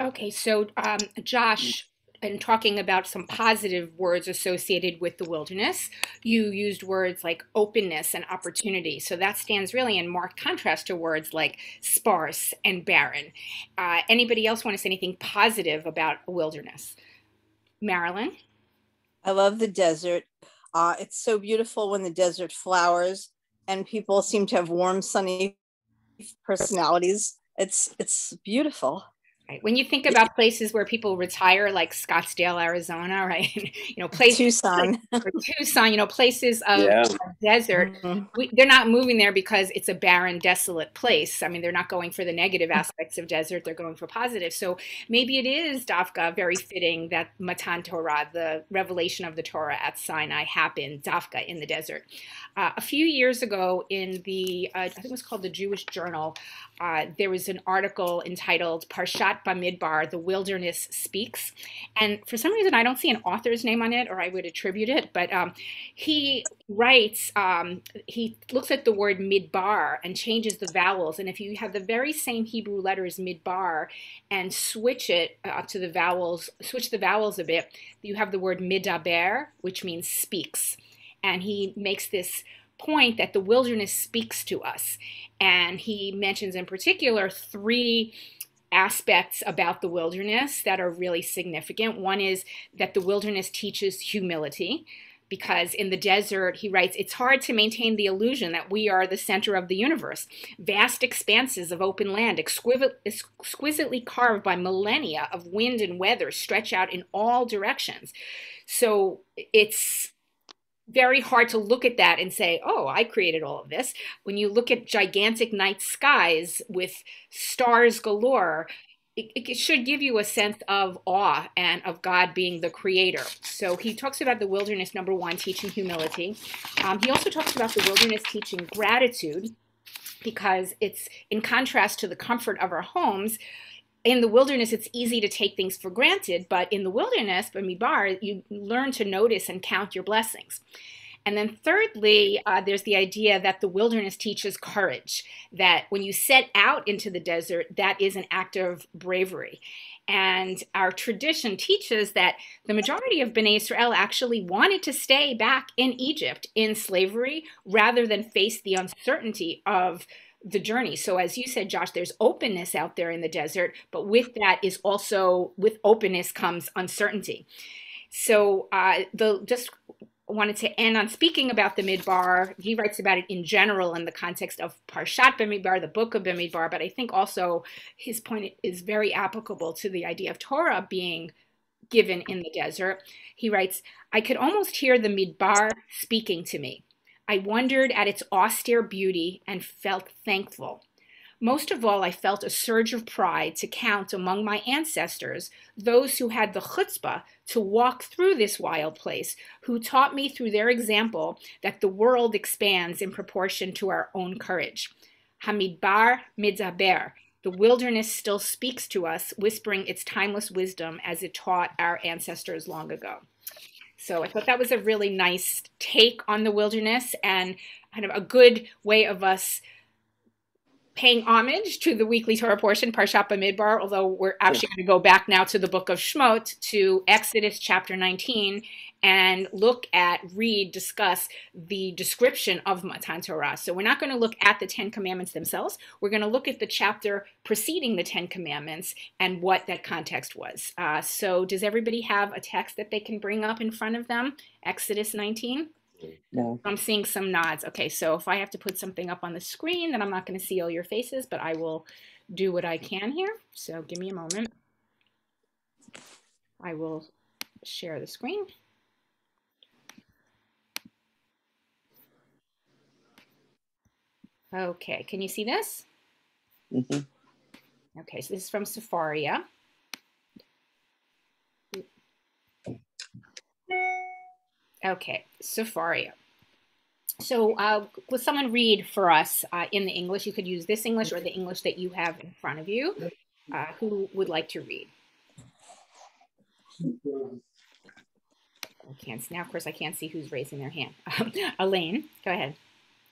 Okay, so um, Josh, in talking about some positive words associated with the wilderness, you used words like openness and opportunity. So that stands really in marked contrast to words like sparse and barren. Uh, anybody else want to say anything positive about a wilderness? Marilyn? I love the desert. Uh, it's so beautiful when the desert flowers and people seem to have warm, sunny personalities. It's it's beautiful. Right. When you think about places where people retire, like Scottsdale, Arizona, right? you know, places Tucson, Tucson, you know, places of yeah. desert. Mm-hmm. We, they're not moving there because it's a barren, desolate place. I mean, they're not going for the negative aspects of desert; they're going for positive. So maybe it is Dafka very fitting that Matan Torah, the revelation of the Torah at Sinai, happened Dafka in the desert. Uh, a few years ago, in the uh, I think it was called the Jewish Journal, uh, there was an article entitled Parshat Bamidbar, The Wilderness Speaks. And for some reason, I don't see an author's name on it, or I would attribute it, but um, he writes, um, he looks at the word midbar and changes the vowels. And if you have the very same Hebrew letters midbar and switch it uh, to the vowels, switch the vowels a bit, you have the word midaber, which means speaks. And he makes this point that the wilderness speaks to us. And he mentions in particular three aspects about the wilderness that are really significant. One is that the wilderness teaches humility. Because in the desert, he writes, it's hard to maintain the illusion that we are the center of the universe. Vast expanses of open land, exquisitely carved by millennia of wind and weather, stretch out in all directions. So it's very hard to look at that and say, oh, I created all of this. When you look at gigantic night skies with stars galore, it, it, should give you a sense of awe and of God being the creator. So he talks about the wilderness, number one, teaching humility. Um, he also talks about the wilderness teaching gratitude because it's in contrast to the comfort of our homes in the wilderness, it's easy to take things for granted, but in the wilderness, Bamidbar, you learn to notice and count your blessings. And then, thirdly, uh, there's the idea that the wilderness teaches courage, that when you set out into the desert, that is an act of bravery. And our tradition teaches that the majority of Bnei Israel actually wanted to stay back in Egypt in slavery rather than face the uncertainty of the journey. So as you said, Josh, there's openness out there in the desert, but with that is also with openness comes uncertainty. So uh, the just wanted to end on speaking about the Midbar. He writes about it in general in the context of Parshat Bamidbar, the book of Bamidbar, but I think also his point is very applicable to the idea of Torah being given in the desert. He writes, I could almost hear the Midbar speaking to me. I wondered at its austere beauty and felt thankful. Most of all, I felt a surge of pride to count among my ancestors those who had the chutzpah to walk through this wild place, who taught me through their example that the world expands in proportion to our own courage. Hamidbar midaber, the wilderness still speaks to us, whispering its timeless wisdom as it taught our ancestors long ago. So I thought that was a really nice take on the wilderness and kind of a good way of us paying homage to the weekly Torah portion, Parshat Bamidbar, although we're actually going to go back now to the book of Shemot, to Exodus chapter 19, and look at, read, discuss the description of Matan Torah. So we're not going to look at the Ten Commandments themselves. We're going to look at the chapter preceding the Ten Commandments and what that context was. Uh, so does everybody have a text that they can bring up in front of them? Exodus 19? No. I'm seeing some nods. Okay, so if I have to put something up on the screen, then I'm not going to see all your faces, but I will do what I can here. So give me a moment. I will share the screen. Okay, can you see this? Mm -hmm. Okay, so this is from Sefaria. Okay, Sefaria. So uh, will someone read for us uh, in the English? You could use this English or the English that you have in front of you. Uh, who would like to read? I can't, now, of course, I can't see who's raising their hand. Elaine, go ahead.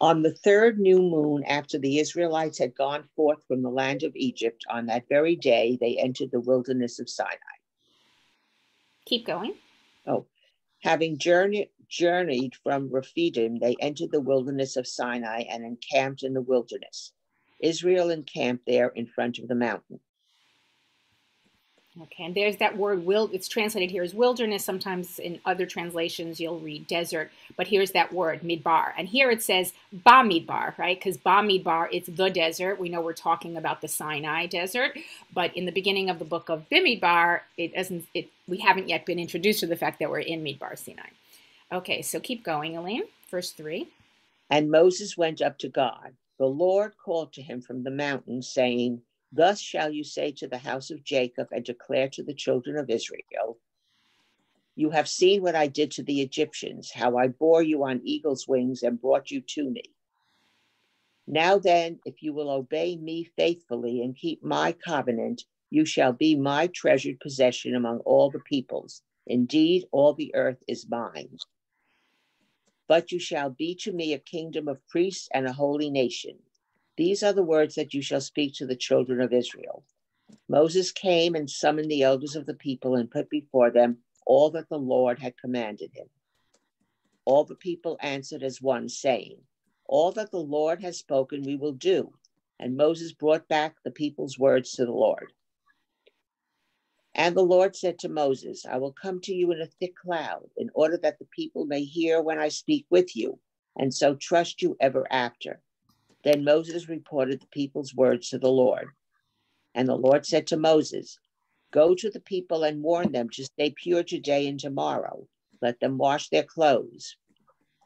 On the third new moon, after the Israelites had gone forth from the land of Egypt, on that very day they entered the wilderness of Sinai. Keep going. Oh, having journeyed, journeyed from Rephidim, they entered the wilderness of Sinai and encamped in the wilderness. Israel encamped there in front of the mountain. Okay, and there's that word will it's translated here as wilderness. Sometimes in other translations you'll read desert, but here's that word midbar. And here it says ba midbar, right? Because ba midbar, it's the desert. We know we're talking about the Sinai desert, but in the beginning of the book of Bamidbar, it doesn't it we haven't yet been introduced to the fact that we're in Midbar Sinai. Okay, so keep going, Elaine. Verse three. And Moses went up to God. The Lord called to him from the mountain, saying, Thus shall you say to the house of Jacob and declare to the children of Israel You have seen what I did to the Egyptians, how I bore you on eagle's wings and brought you to me. Now then, if you will obey me faithfully and keep my covenant, you shall be my treasured possession among all the peoples. Indeed, all the earth is mine. But you shall be to me a kingdom of priests and a holy nation. These are the words that you shall speak to the children of Israel. Moses came and summoned the elders of the people and put before them all that the Lord had commanded him. All the people answered as one, saying, All that the Lord has spoken, we will do. And Moses brought back the people's words to the Lord. And the Lord said to Moses, I will come to you in a thick cloud, in order that the people may hear when I speak with you, and so trust you ever after. Then Moses reported the people's words to the Lord. And the Lord said to Moses, Go to the people and warn them to stay pure today and tomorrow. Let them wash their clothes.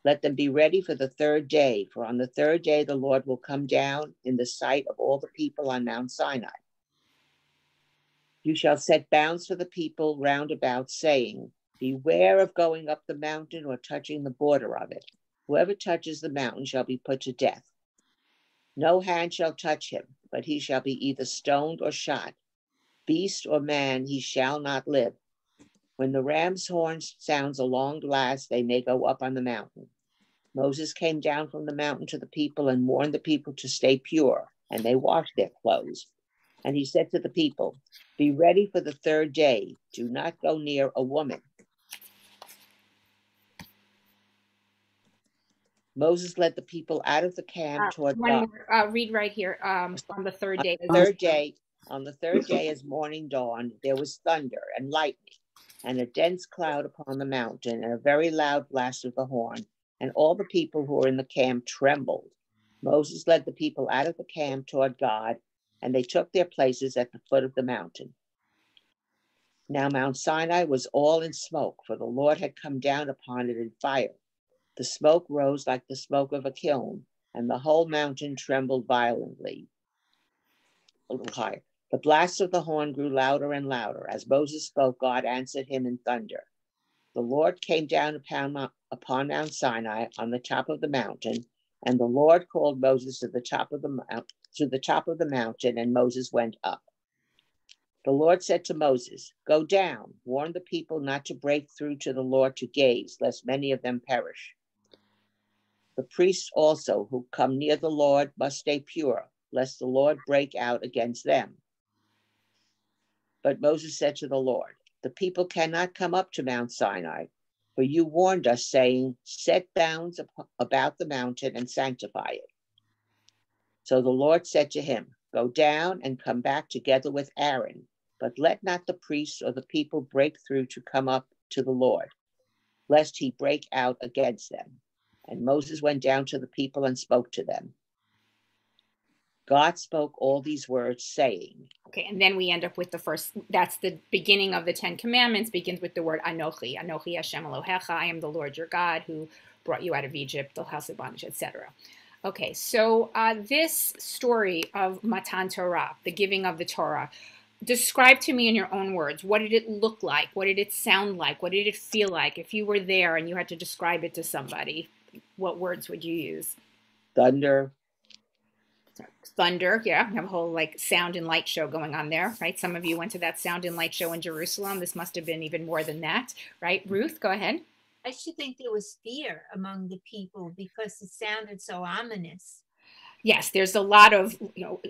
Let them be ready for the third day, for on the third day the Lord will come down in the sight of all the people on Mount Sinai. You shall set bounds for the people round about, saying, Beware of going up the mountain or touching the border of it. Whoever touches the mountain shall be put to death. No hand shall touch him, but he shall be either stoned or shot. Beast or man, he shall not live. When the ram's horn sounds a long blast, they may go up on the mountain. Moses came down from the mountain to the people and warned the people to stay pure, and they washed their clothes. And he said to the people, Be ready for the third day. Do not go near a woman. Moses led the people out of the camp uh, toward one more, uh, read right here um, on the third day. On the third day, on the third day, as morning dawned, there was thunder and lightning, and a dense cloud upon the mountain, and a very loud blast of the horn, and all the people who were in the camp trembled. Moses led the people out of the camp toward God, and they took their places at the foot of the mountain. Now Mount Sinai was all in smoke, for the Lord had come down upon it in fire. The smoke rose like the smoke of a kiln, and the whole mountain trembled violently. A little higher. The blast of the horn grew louder and louder. As Moses spoke, God answered him in thunder. The Lord came down upon Mount, Sinai on the top of the mountain, and the Lord called Moses to the top of the to the top of the mountain, and Moses went up. The Lord said to Moses, Go down, warn the people not to break through to the Lord to gaze, lest many of them perish. The priests also who come near the Lord must stay pure, lest the Lord break out against them. But Moses said to the Lord, The people cannot come up to Mount Sinai, for you warned us, saying, Set bounds about the mountain and sanctify it. So the Lord said to him, Go down and come back together with Aaron, but let not the priests or the people break through to come up to the Lord, lest he break out against them. And Moses went down to the people and spoke to them. God spoke all these words, saying, Okay, and then we end up with the first, that's the beginning of the Ten Commandments, begins with the word Anochi. Anochi Hashem Elohecha, I am the Lord your God who brought you out of Egypt, the house of bondage, etc. Okay, so uh, this story of Matan Torah, the giving of the Torah, describe to me in your own words what did it look like what did it sound like what did it feel like if you were there and you had to describe it to somebody what words would you use? Thunder. Thunder, yeah. We have a whole like sound and light show going on there, right? Some of you went to that sound and light show in Jerusalem. This must have been even more than that, right? Ruth, go ahead. I should think there was fear among the people because it sounded so ominous. Yes, there's a lot of, you know,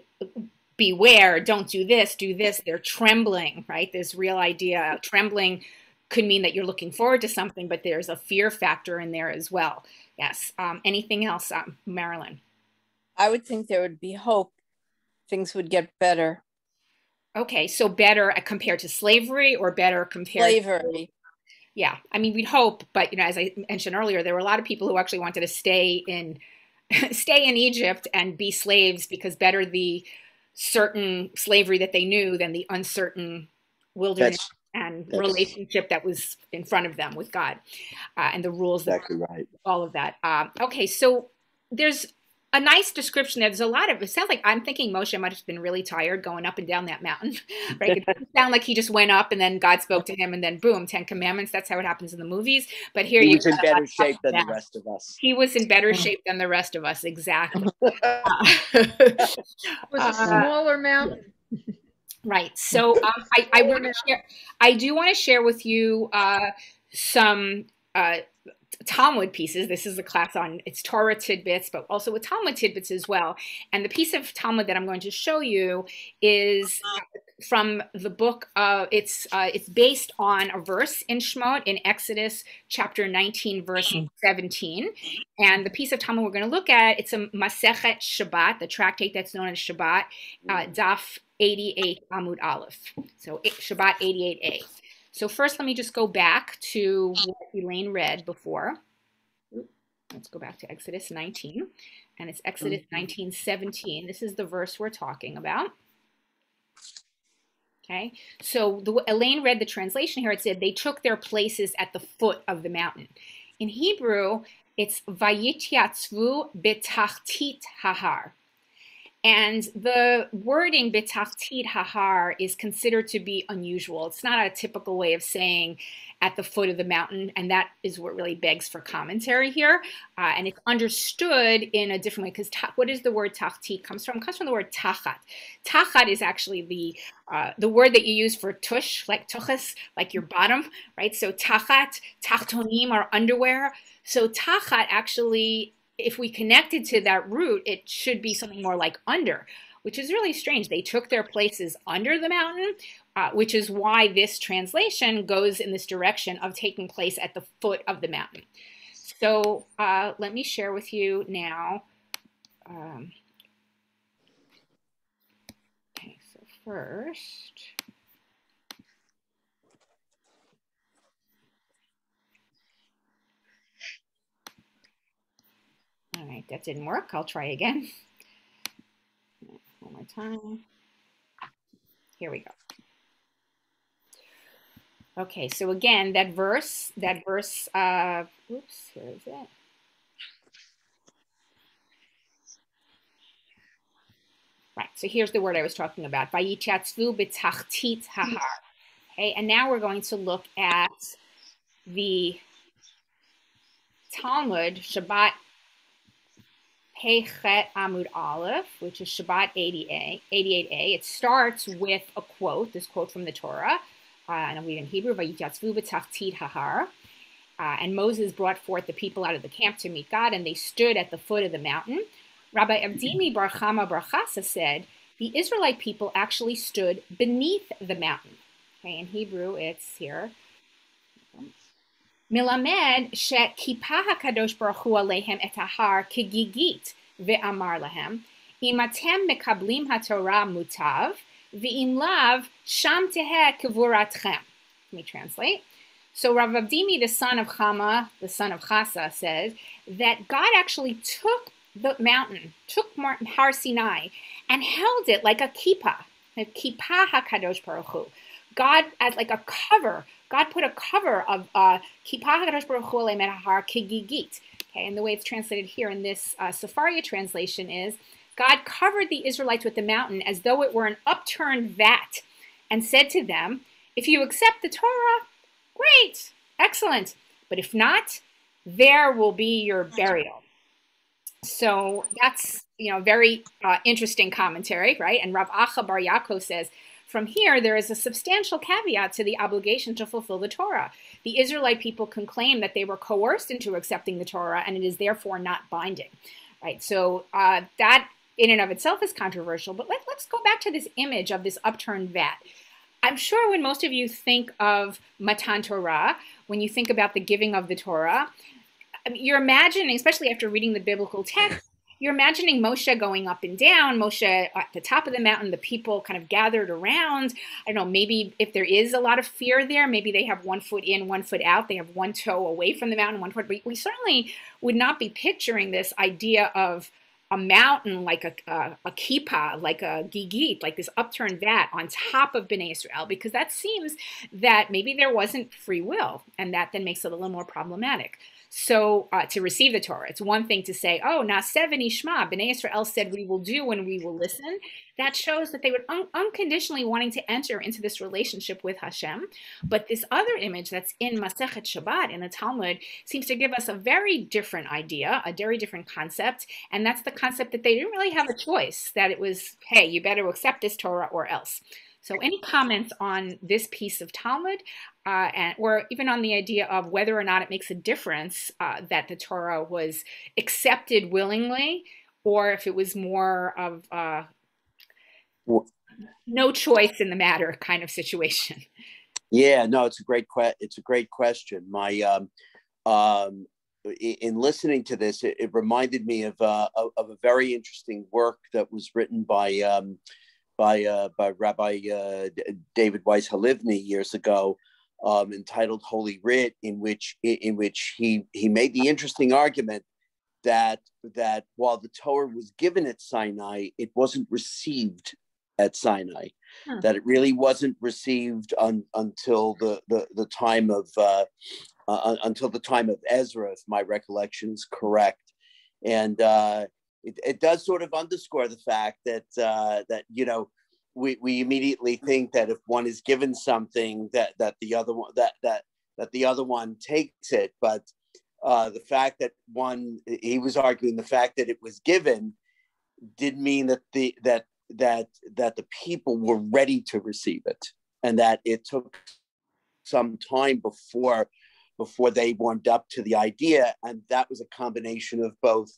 beware, don't do this, do this. They're trembling, right? This real idea. Trembling could mean that you're looking forward to something, but there's a fear factor in there as well. Yes. Um, anything else, um, Marilyn? I would think there would be hope. Things would get better. Okay, so better compared to slavery or better compared to slavery. To, yeah, I mean we'd hope, but you know, as I mentioned earlier, there were a lot of people who actually wanted to stay in stay in Egypt and be slaves because better the certain slavery that they knew than the uncertain wilderness that's, and that's, relationship that was in front of them with God uh, and the rules exactly that right. all of that. Uh, okay, so there's a nice description. There's a lot of. It sounds like I'm thinking Moshe might have been really tired going up and down that mountain. Right? It doesn't sound like he just went up and then God spoke to him and then boom, Ten Commandments. That's how it happens in the movies. But here he was in better shape than the rest of us. He was in better shape than the rest of us. Exactly. it was a uh, smaller mountain. Right. So um, I, I want to share. I do want to share with you uh, some uh, Talmud pieces. This is a class on it's Torah tidbits, but also with Talmud tidbits as well. And the piece of Talmud that I'm going to show you is from the book. Uh, it's uh, it's based on a verse in Shemot in Exodus chapter 19, verse 17. And the piece of Talmud we're going to look at it's a Masechet Shabbat, the tractate that's known as Shabbat, uh, Daf 88 Amud Aleph. So eh, Shabbat 88a. So first, let me just go back to what Elaine read before. Let's go back to Exodus 19, and it's Exodus mm-hmm. 19, 17. This is the verse we're talking about. Okay, so the, Elaine read the translation here. It said they took their places at the foot of the mountain. In Hebrew, it's vayityatzvu betachtit hahar. And the wording bitachtit hahar is considered to be unusual. It's not a typical way of saying at the foot of the mountain, and that is what really begs for commentary here. Uh, and it's understood in a different way because what is the word tachtit comes from? It comes from the word tachat. Tachat is actually the uh, the word that you use for tush, like tuchas, like your bottom, right? So tachat, tachtonim are underwear. So tachat actually if we connected to that root, it should be something more like under, which is really strange. They took their places under the mountain, uh, which is why this translation goes in this direction of taking place at the foot of the mountain. So uh, let me share with you now. Um, okay, so first. All right, that didn't work. I'll try again. One more time. Here we go. Okay, so again, that verse, that verse, uh, oops, here is it. Right, so here's the word I was talking about. Okay, and now we're going to look at the Talmud, Shabbat Pechet Amud Aleph, which is Shabbat 88a. 88a. It starts with a quote, this quote from the Torah, uh, and I'll read in Hebrew, hahar. Uh, and Moses brought forth the people out of the camp to meet God, and they stood at the foot of the mountain. Rabbi Avdimi Bar Chama Bar Chasa said, the Israelite people actually stood beneath the mountain. Okay, in Hebrew, it's here. Milamed she'kipah HaKadosh Baruch Hu alehem etahar kigigit ve'amar lehem imatem mekablim haTorah mutav veimlav sham teheh kivuratchem. Let me translate. So Rav Avdimi, the son of Chama, the son of Chasa, says that God actually took the mountain, took Har Sinai, and held it like a kippah, a kippah HaKadosh Baruch Hu, God as like a cover God put a cover of uh, Kigigit. Okay, and the way it's translated here in this uh, Sefaria translation is God covered the Israelites with the mountain as though it were an upturned vat and said to them, If you accept the Torah, great, excellent. But if not, there will be your burial. So that's you know very uh, interesting commentary, right? And Rav Acha Bar Yaakov says from here, there is a substantial caveat to the obligation to fulfill the Torah. The Israelite people can claim that they were coerced into accepting the Torah, and it is therefore not binding. Right. So uh, that in and of itself is controversial. But let, let's go back to this image of this upturned vat. I'm sure when most of you think of Matan Torah, when you think about the giving of the Torah, you're imagining, especially after reading the biblical text, you're imagining Moshe going up and down, Moshe at the top of the mountain, the people kind of gathered around. I don't know, maybe if there is a lot of fear there, maybe they have one foot in, one foot out. They have one toe away from the mountain, one foot. But we certainly would not be picturing this idea of a mountain like a, a, a kippah, like a gigit, like this upturned vat on top of Bnei Israel, because that seems that maybe there wasn't free will, and that then makes it a little more problematic. So uh, to receive the Torah, it's one thing to say, "Oh, Naaseh v'nishma," Bnei Israel said, "We will do and we will listen." That shows that they were un- unconditionally wanting to enter into this relationship with Hashem. But this other image that's in Masechet Shabbat in the Talmud seems to give us a very different idea, a very different concept, and that's the concept that they didn't really have a choice. That it was, "Hey, you better accept this Torah or else." So, any comments on this piece of Talmud, uh, and, or even on the idea of whether or not it makes a difference uh, that the Torah was accepted willingly, or if it was more of uh, no choice in the matter kind of situation? Yeah, no, it's a great que- It's a great question. My um, um, in listening to this, it, it reminded me of, uh, of a very interesting work that was written by um, by uh, by Rabbi uh, David Weiss Halivni years ago, um, entitled Holy Writ, in which in which he he made the interesting argument that that while the Torah was given at Sinai, it wasn't received at Sinai. Hmm. That it really wasn't received un, until the, the the time of uh, uh, until the time of Ezra, if my recollection is correct, and uh, it, it does sort of underscore the fact that uh, that you know we, we immediately think that if one is given something that that the other one that that that the other one takes it. But uh, the fact that one he was arguing the fact that it was given did mean that the that that that the people were ready to receive it and that it took some time before before they warmed up to the idea. And that was a combination of both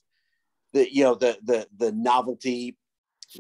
the you know the the the novelty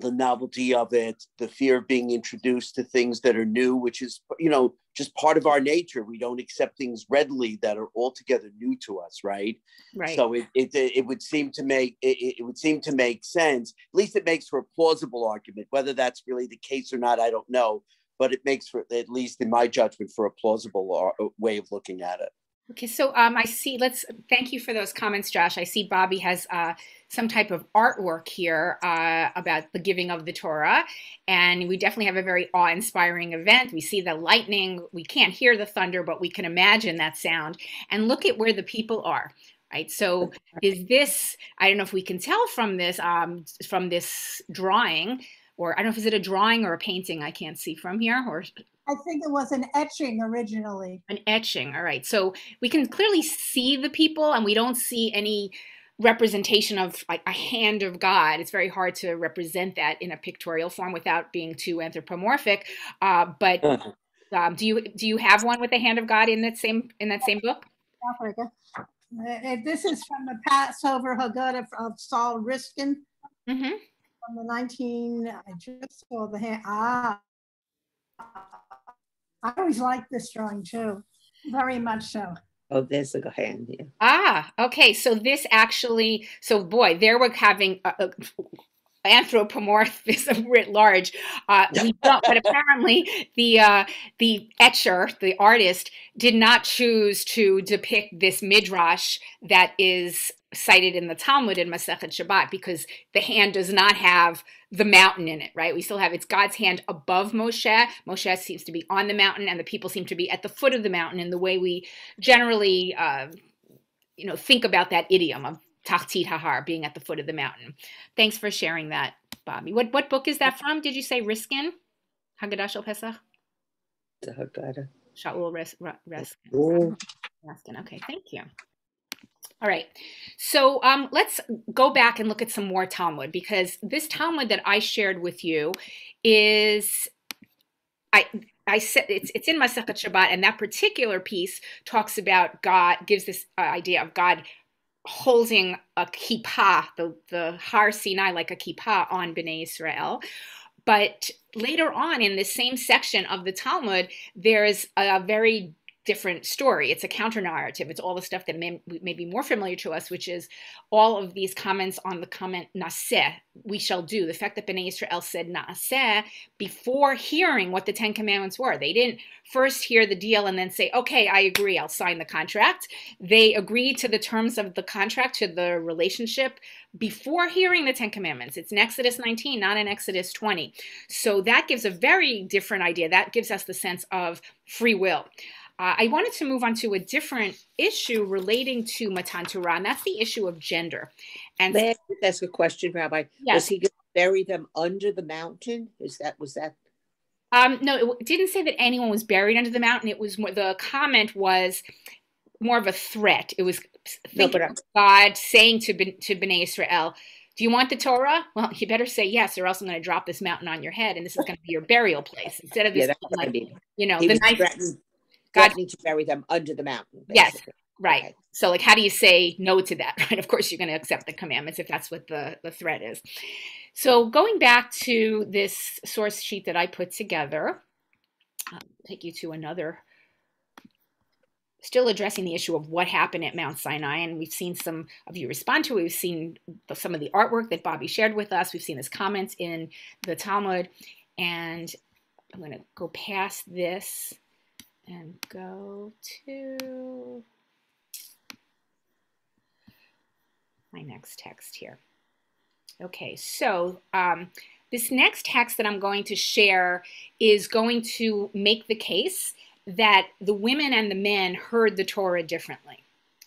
the novelty of it the fear of being introduced to things that are new which is you know just part of our nature. We don't accept things readily that are altogether new to us right? Right. So it it, it would seem to make it, it would seem to make sense. At least it makes for a plausible argument. Whether that's really the case or not i don't know. But it makes for at least in my judgment for a plausible uh, way of looking at it Okay, so um, I see. Let's thank you for those comments, Josh. I see Bobby has uh, some type of artwork here uh, about the giving of the Torah, and we definitely have a very awe-inspiring event. We see the lightning. We can't hear the thunder, but we can imagine that sound. And look at where the people are. Right. So, is this? I don't know if we can tell from this um, from this drawing, or I don't know if is it a drawing or a painting. I can't see from here, or I think it was an etching originally. An etching. All right. So we can clearly see the people and we don't see any representation of like a hand of God. It's very hard to represent that in a pictorial form without being too anthropomorphic. Uh, but um, do you do you have one with the hand of God in that same in that same book? Africa. Uh, this is from the Passover Haggadah of Saul Riskin mm-hmm. from the 19. I just saw the hand. Ah, I always like this drawing too, very much so. Oh, there's a hand here. Ah, okay. So this actually, so boy, there we're having a, a anthropomorphism writ large. Uh, we don't, but apparently the uh, the etcher, the artist, did not choose to depict this midrash that is cited in the Talmud in Masechet Shabbat because the hand does not have the mountain in it, right? We still have it's God's hand above Moshe. Moshe seems to be on the mountain, and the people seem to be at the foot of the mountain in the way we generally, uh, you know, think about that idiom of Tachtit Hahar being at the foot of the mountain. Thanks for sharing that, Bobby. What what book is that from? Did you say Riskin? Haggadah Shel Pesach? The Haggadah. Shaul Riskin. Riskin. Okay, thank you. All right. So um, let's go back and look at some more Talmud because this Talmud that I shared with you is I I said it's it's in Masechet Shabbat, and that particular piece talks about God gives this uh, idea of God holding a kippah, the the Har Sinai, like a kippah on Bnei Israel. But later on in the same section of the Talmud, there's a very different story. It's a counter narrative. It's all the stuff that may, may, be more familiar to us, which is all of these comments on the comment naseh, we shall do. The fact that Bnei Israel said naseh before hearing what the Ten Commandments were. They didn't first hear the deal and then say, okay, I agree, I'll sign the contract. They agreed to the terms of the contract, to the relationship before hearing the Ten Commandments. It's in Exodus 19, not in Exodus 20. So that gives a very different idea. That gives us the sense of free will. Uh, I wanted to move on to a different issue relating to Matan Torah, and that's the issue of gender. And May I ask a question, Rabbi? Yes. Was he going to bury them under the mountain? Is that was that? Um, no, it didn't say that anyone was buried under the mountain. It was more, the comment was more of a threat. It was no, uh, God saying to to Bnei Israel, "Do you want the Torah? Well, you better say yes, or else I'm going to drop this mountain on your head, and this is going to be your burial place instead of this, yeah, like, you know, the nice." God needs to bury them under the mountain. Basically. Yes, right. Okay. So, like, how do you say no to that? Right. Of course, you're going to accept the commandments if that's what the the threat is. So, going back to this source sheet that I put together, I'll take you to another. Still addressing the issue of what happened at Mount Sinai, and we've seen some of you respond to it. We've seen some of the artwork that Bobby shared with us. We've seen his comments in the Talmud, and I'm going to go past this and go to my next text here. Okay, so um, this next text that I'm going to share is going to make the case that the women and the men heard the Torah differently.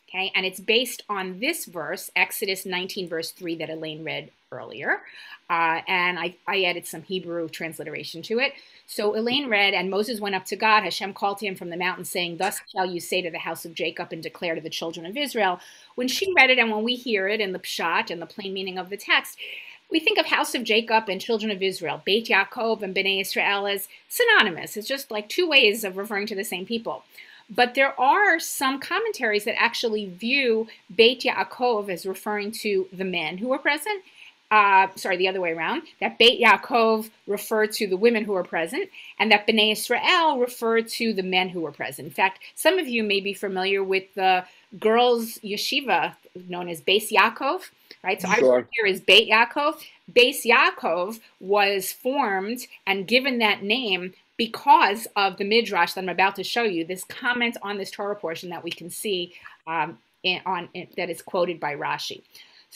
Okay, and it's based on this verse, Exodus 19, verse 3, that Elaine read earlier. Uh, and I, I added some Hebrew transliteration to it. So Elaine read, and Moses went up to God. Hashem called to him from the mountain, saying, Thus shall you say to the house of Jacob and declare to the children of Israel. When she read it, and when we hear it in the pshat and the plain meaning of the text, we think of House of Jacob and Children of Israel, Beit Yaakov and Bnei Israel as synonymous. It's just like two ways of referring to the same people. But there are some commentaries that actually view Beit Yaakov as referring to the men who were present uh, sorry, the other way around, that Beit Yaakov referred to the women who were present, and that Bnei Israel referred to the men who were present. In fact, some of you may be familiar with the girls' yeshiva known as Beis Yaakov, right? So sure. I here is Beit Yaakov. Beis Yaakov was formed and given that name because of the midrash that I'm about to show you. This comment on this Torah portion that we can see um, in, on in, that is quoted by Rashi.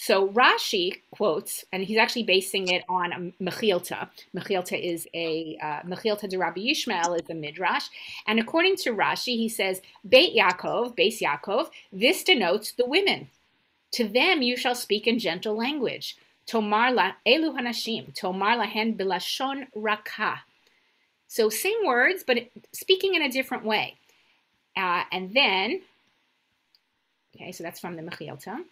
So Rashi quotes, and he's actually basing it on Mechilta. Mechilta is a uh, Mechilta de Rabbi Yishmael is a midrash, and according to Rashi, he says Beit Yaakov, Beis Yaakov. This denotes the women. To them you shall speak in gentle language. Tomar la elu hanashim, tomar lahen bilashon rakah. So same words, but speaking in a different way. Uh, and then, okay, so that's from the Mechilta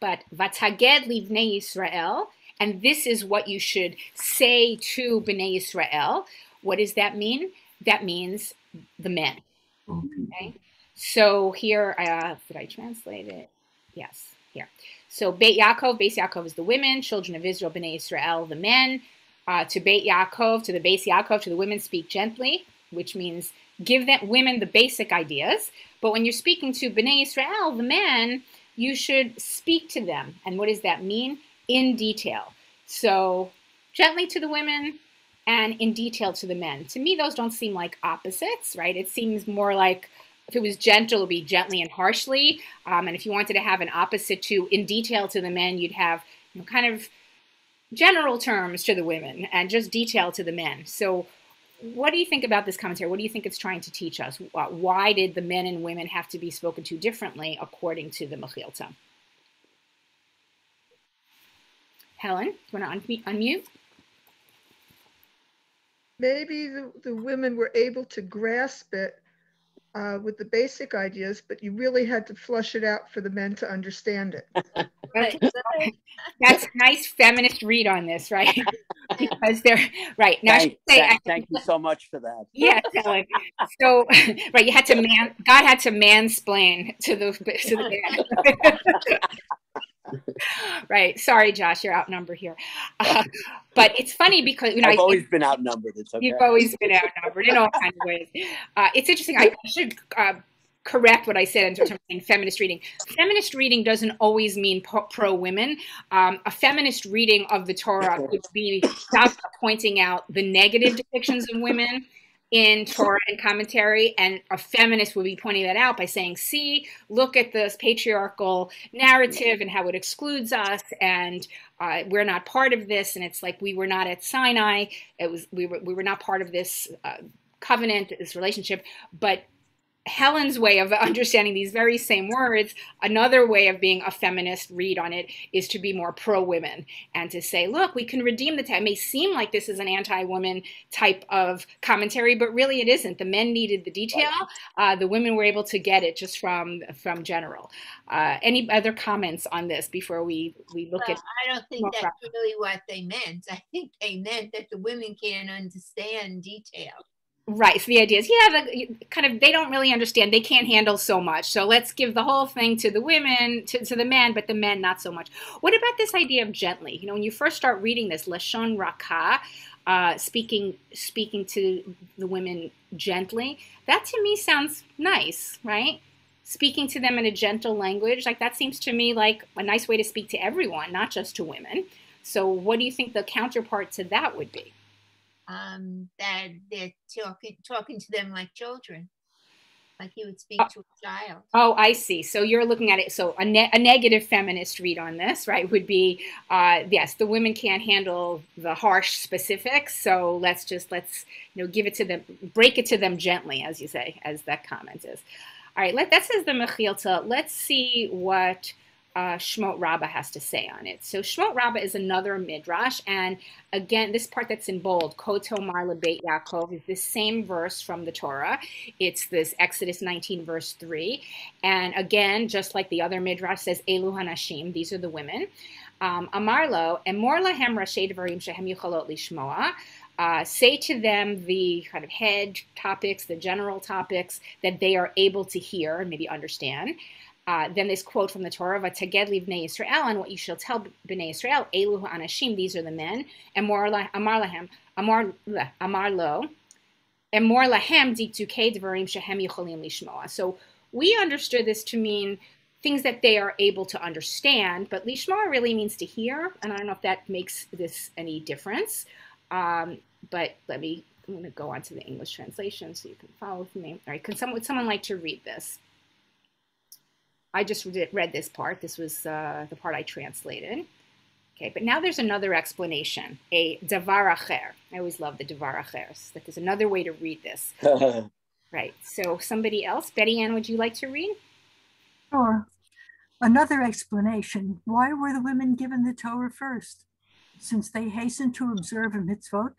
but Vataged livnei Israel, and this is what you should say to Bnei Israel. What does that mean? That means the men. Okay. So here, uh, did I translate it? Yes, here. So Beit Yaakov, Beis Yaakov is the women, children of Israel, Bnei Israel, the men. Uh, to Beit Yaakov, to the Beis Yaakov, to the women, speak gently, which means give them women the basic ideas. But when you're speaking to Bnei Israel, the men, you should speak to them. And what does that mean? In detail. So, gently to the women and in detail to the men. To me, those don't seem like opposites, right? It seems more like if it was gentle, it would be gently and harshly. Um, and if you wanted to have an opposite to in detail to the men, you'd have you know, kind of general terms to the women and just detail to the men. So what do you think about this commentary? What do you think it's trying to teach us? Why did the men and women have to be spoken to differently according to the Mechilta? Helen, do you want to unmute? Maybe the, the women were able to grasp it uh, with the basic ideas, but you really had to flush it out for the men to understand it. That's a nice feminist read on this, right? because they're right now. Thank, say, thank, thank you so much for that. Yeah, Helen. So, right, you had to man. God had to mansplain to the to the man. Right. Sorry, Josh, you're outnumbered here. Uh, but it's funny because you know I've always been outnumbered. It's okay. You've always been outnumbered in all kinds of ways. Uh, it's interesting. I should uh, correct what I said in terms of saying feminist reading. Feminist reading doesn't always mean pro women. Um, a feminist reading of the Torah would be pointing out the negative depictions of women in Torah and commentary, and a feminist would be pointing that out by saying, "See, look at this patriarchal narrative and how it excludes us, and uh, we're not part of this." And it's like we were not at Sinai; it was we were we were not part of this uh, covenant, this relationship, but Helen's way of understanding these very same words, another way of being a feminist read on it is to be more pro women and to say, look, we can redeem the It may seem like this is an anti woman type of commentary, but really it isn't. The men needed the detail. Uh, the women were able to get it just from from general. Uh, any other comments on this before we we look well, at? I don't think that's really what they meant. I think they meant that the women can't understand detail. Right. So the idea is, yeah, the, kind of they don't really understand. They can't handle so much. So let's give the whole thing to the women, to, to the men, but the men not so much. What about this idea of gently? You know, when you first start reading this, lashon raka, uh, speaking speaking to the women gently, that to me sounds nice, right? Speaking to them in a gentle language, like that seems to me like a nice way to speak to everyone, not just to women. So, what do you think the counterpart to that would be? Um, that they're talking talking to them like children, like you would speak uh, to a child. Oh, I see. So you're looking at it. So a, ne- a negative feminist read on this, right, would be uh, yes, the women can't handle the harsh specifics. So let's just let's you know give it to them, break it to them gently, as you say, as that comment is. All right, let, that says the Mechilta. Let's see what uh, Shmot Rabbah has to say on it. So Shmot Rabbah is another midrash, and again, this part that's in bold, Koto Marla Beit Yaakov, is this same verse from the Torah. It's this Exodus 19 verse 3, and again, just like the other midrash says, Elu Hanashim, these are the women. Um, Amarlo, Emor lahem Rashi Devarim Shehem Yuchalot Lishmoa. Uh, say to them the kind of head topics, the general topics that they are able to hear and maybe understand. Uh, then this quote from the Torah, "Vataged livnei Yisrael," and what you shall tell bnei Yisrael, "Elu anashim," these are the men. Amar lahem, amar amar lo, amar lahem diktuke dvarim shehem yicholim lishmoa. So we understood this to mean things that they are able to understand, but lishmoa really means to hear, and I don't know if that makes this any difference. Um, but let me, I'm going to go on to the English translation so you can follow with me. All right, could someone, would someone like to read this? I just read this part. This was uh, the part I translated. Okay, but now there's another explanation, a davar acher. I always love the davar achers, that there's another way to read this. right, so somebody else, Betty Ann, would you like to read? Sure. Another explanation, why were the women given the Torah first? Since they hastened to observe a mitzvot.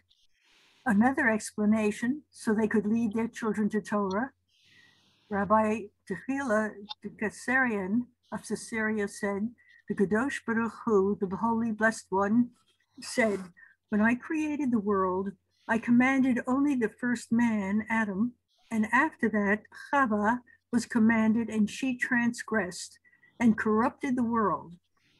Another explanation, so they could lead their children to Torah. Rabbi Tehila Kassarian of Caesarea said, the Kadosh Baruch Hu, the Holy Blessed One, said, When I created the world, I commanded only the first man, Adam, and after that, Chava was commanded and she transgressed and corrupted the world.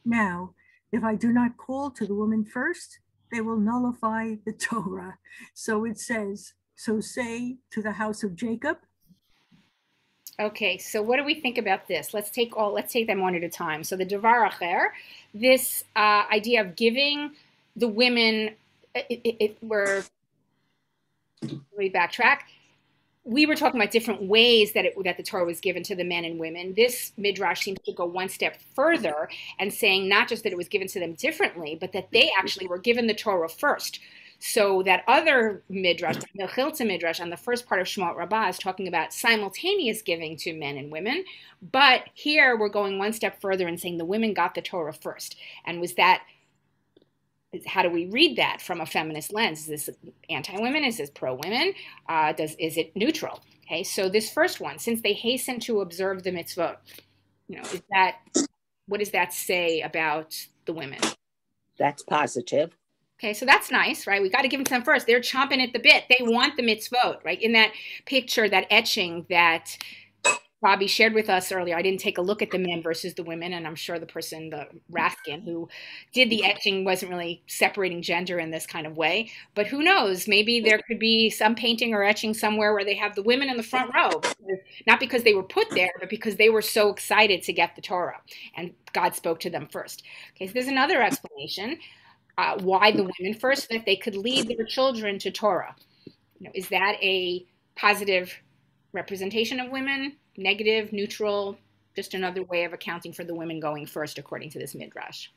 Now, if I do not call to the woman first, they will nullify the Torah. So it says, So say to the house of Jacob, Okay, so what do we think about this? Let's take all. Let's take them one at a time. So the devar acher, this uh, idea of giving the women, it, it, it we're me backtrack. We were talking about different ways that it, that the Torah was given to the men and women. This midrash seems to go one step further and saying not just that it was given to them differently, but that they actually were given the Torah first. So that other midrash, the Chilta midrash, on the first part of Shemot Rabbah is talking about simultaneous giving to men and women. But here we're going one step further and saying the women got the Torah first. And was that how do we read that from a feminist lens? Is this anti-women? Is this pro-women? Uh, does is it neutral? Okay, so this first one, since they hasten to observe the mitzvot, you know, is that what does that say about the women? That's positive. Okay, so that's nice, right? We got to give them some first. They're chomping at the bit. They want the mitzvot, right? In that picture, that etching that Bobby shared with us earlier. I didn't take a look at the men versus the women, and I'm sure the person, the Raskin, who did the etching wasn't really separating gender in this kind of way. But who knows? Maybe there could be some painting or etching somewhere where they have the women in the front row, not because they were put there, but because they were so excited to get the Torah, and God spoke to them first. Okay, so there's another explanation uh, why the women first, so that they could lead their children to Torah. You know, is that a positive representation of women? negative, neutral, just another way of accounting for the women going first, according to this midrash.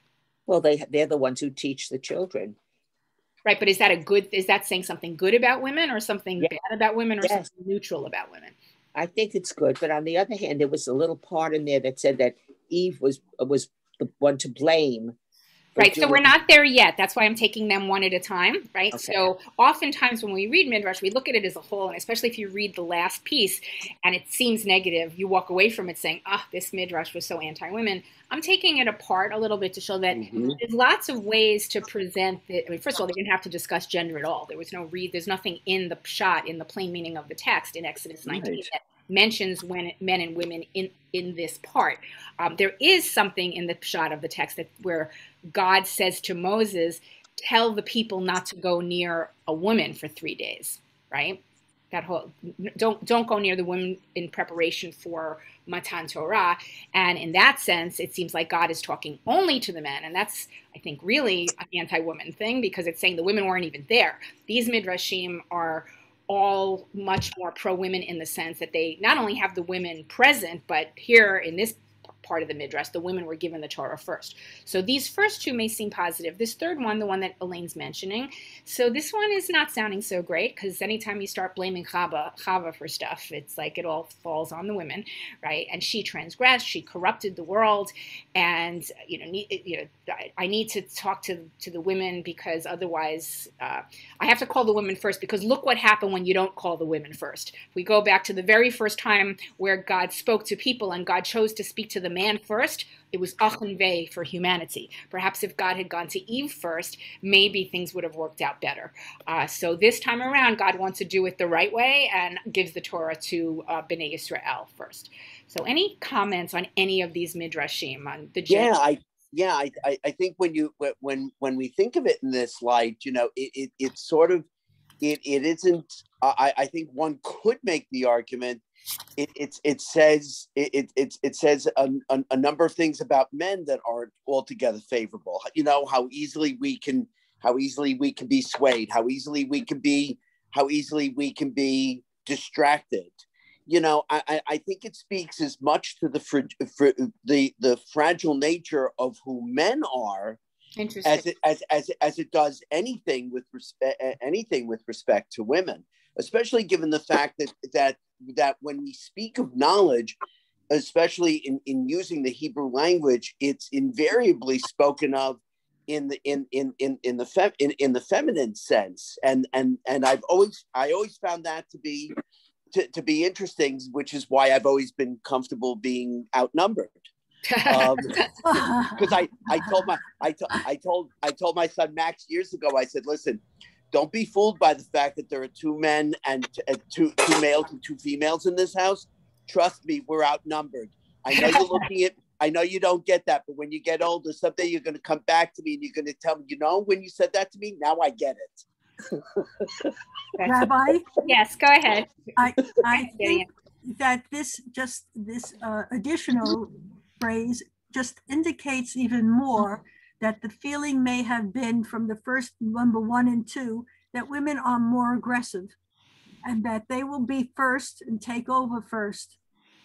Well, they they're the ones who teach the children. Right, but is that a good? Is that saying something good about women, or something yes. bad about women, or yes. something neutral about women? I think it's good, but on the other hand, there was a little part in there that said that Eve was was the one to blame Right. So we're not there yet. That's why I'm taking them one at a time. Right. Okay. So oftentimes when we read Midrash, we look at it as a whole. And especially if you read the last piece and it seems negative, you walk away from it saying, ah, oh, this Midrash was so anti women. I'm taking it apart a little bit to show that mm-hmm. there's lots of ways to present it. I mean, first of all, they didn't have to discuss gender at all. There was no read, there's nothing in the p'shat, in the plain meaning of the text in Exodus 19 right. that mentions when men and women in in this part. Um, there is something in the p'shat of the text that where God says to Moses, "Tell the people not to go near a woman for three days." Right? That whole don't don't go near the women in preparation for Matan Torah. And in that sense, it seems like God is talking only to the men, and that's I think really an anti-woman thing because it's saying the women weren't even there. These midrashim are all much more pro women in the sense that they not only have the women present, but here in this part of the midrash, the women were given the Torah first. So these first two may seem positive. This third one, the one that Elaine's mentioning, so this one is not sounding so great because anytime you start blaming Chava, Chava for stuff, it's like it all falls on the women, right? And she transgressed, she corrupted the world, and you know, you know, I need to talk to to the women because otherwise, uh, I have to call the women first because look what happened when you don't call the women first. We go back to the very first time where God spoke to people and God chose to speak to the man first, it was Achenve for humanity. Perhaps if God had gone to Eve first, maybe things would have worked out better. Uh, so this time around, God wants to do it the right way and gives the Torah to uh, Bnei Israel first. So any comments on any of these midrashim on the yeah, I yeah, I, I think when you when when we think of it in this light, you know, it, it it's sort of it it isn't. I I think one could make the argument it, it, it says it, it, it says a, a, a, number of things about men that aren't altogether favorable. You know how easily we can how easily we can be swayed, how easily we can be how easily we can be distracted. You know, I, I think it speaks as much to the fr- fr- the the fragile nature of who men are as it as, as as it does anything with respect anything with respect to women especially given the fact that that that when we speak of knowledge, especially in, in using the Hebrew language, it's invariably spoken of in the in in in, in the fem, in, in the feminine sense. And and and I've always I always found that to be to, to be interesting, which is why I've always been comfortable being outnumbered. um, because I, I told my I, to, I told I told my son Max years ago I said listen don't be fooled by the fact that there are two men and uh, two two males and two females in this house. Trust me, we're outnumbered. I know you're looking at. I know you don't get that, but when you get older, someday you're going to come back to me and you're going to tell me, you know, when you said that to me, now I get it. Rabbi? Yes, go ahead. I, I think that this just this uh, additional phrase just indicates even more that the feeling may have been from the first number one and two that women are more aggressive and that they will be first and take over first.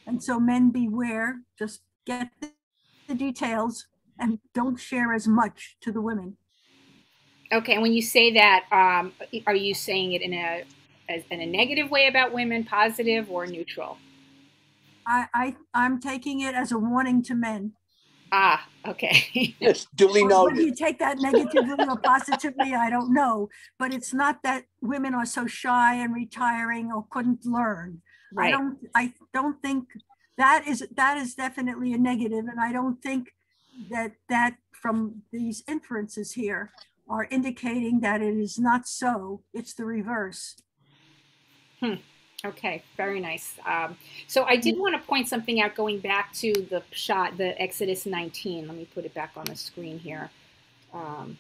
And so men beware, just get the details and don't share as much to the women. Okay, and when you say that, um, are you saying it in a in a negative way about women, positive or neutral? I, I I'm taking it as a warning to men Ah, okay. Yes, duly Or Whether you take that negatively or positively, I don't know. But it's not that women are so shy and retiring or couldn't learn. Right. I don't, I don't think that is, that is definitely a negative, and I don't think that, that from these inferences here are indicating that it is not so. It's the reverse. Hmm. Okay, very nice. Um, so I did want to point something out going back to the p'shat, the Exodus 19. Let me put it back on the screen here. Um,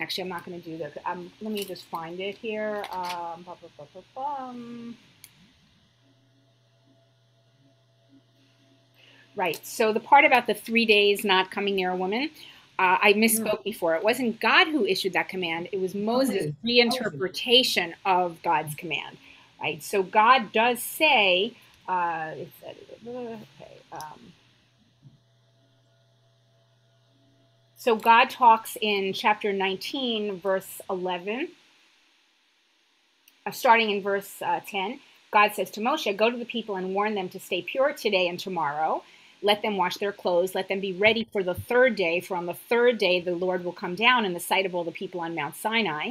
actually, I'm not going to do that. Um, let me just find it here. Um, bu- bu- bu- Right. So the part about the three days not coming near a woman, uh, I misspoke before. It wasn't God who issued that command. It was Moses' reinterpretation of God's command. Right. So God does say, uh, said, okay, um, so God talks in chapter 19, verse 11, uh, starting in verse uh, 10. God says to Moshe, Go to the people and warn them to stay pure today and tomorrow. Let them wash their clothes. Let them be ready for the third day, for on the third day the Lord will come down in the sight of all the people on Mount Sinai.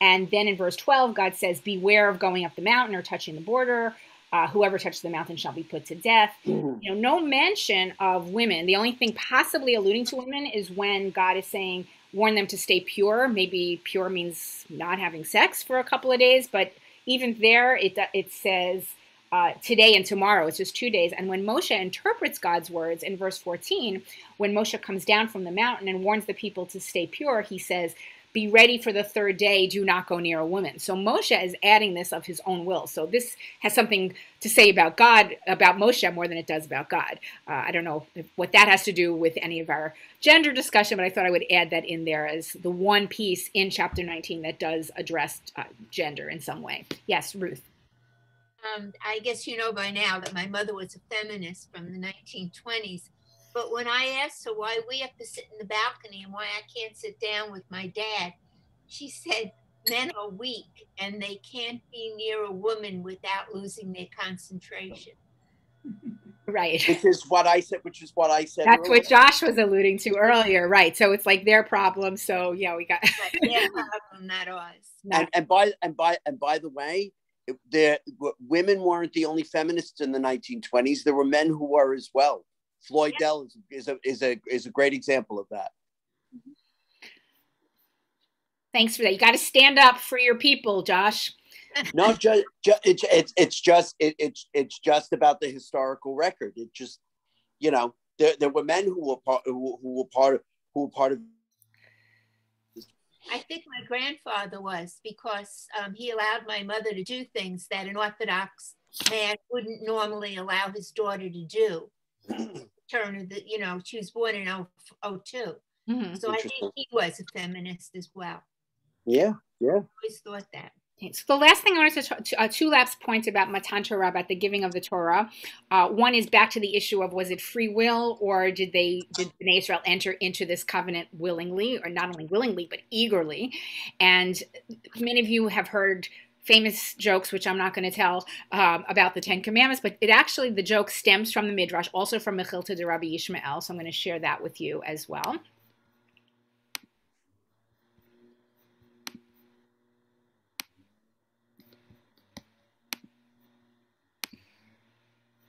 And then in verse 12, God says, Beware of going up the mountain or touching the border. Uh, whoever touches the mountain shall be put to death. You know, no mention of women. The only thing possibly alluding to women is when God is saying, warn them to stay pure. Maybe pure means not having sex for a couple of days, but even there, it it says uh, today and tomorrow. It's just two days. And when Moshe interprets God's words in verse 14, when Moshe comes down from the mountain and warns the people to stay pure, he says, be ready for the third day, do not go near a woman. So Moshe is adding this of his own will. So this has something to say about God, about Moshe more than it does about God. Uh, I don't know what that has to do with any of our gender discussion, but I thought I would add that in there as the one piece in chapter 19 that does address uh, gender in some way. Yes, Ruth. Um, I guess you know by now that my mother was a feminist from the 1920s. But when I asked her why we have to sit in the balcony and why I can't sit down with my dad, she said, Men are weak and they can't be near a woman without losing their concentration. Right. Which is what I said. Which is what I said. That's earlier. what Josh was alluding to earlier, right? So it's like their problem. So yeah, we got. But their problem, not ours. And, and by and by and by the way, it- there women weren't the only feminists in the 1920s. There were men who were as well. Floyd Dell is, is a is a is a great example of that. Thanks for that. You got to stand up for your people, Josh. no, just ju- it's it's it's just it, it's it's just about the historical record. It just you know there, there were men who were part who, who were part of who were part of I think my grandfather was because um, he allowed my mother to do things that an Orthodox man wouldn't normally allow his daughter to do. Turn of the, you know, she was born in 0- 02. Mhm. So I think he was a feminist as well. yeah yeah. I always thought that. So the last thing I wanted to, to uh, two last points about Matan Torah, about the giving of the Torah. Uh, one is back to the issue of was it free will or did they did Bnei Israel enter into this covenant willingly or not only willingly but eagerly? And many of you have heard famous jokes, which I'm not going to tell um, about the Ten Commandments, but it actually the joke stems from the Midrash, also from Mechilta de Rabbi Yishmael. So I'm going to share that with you as well.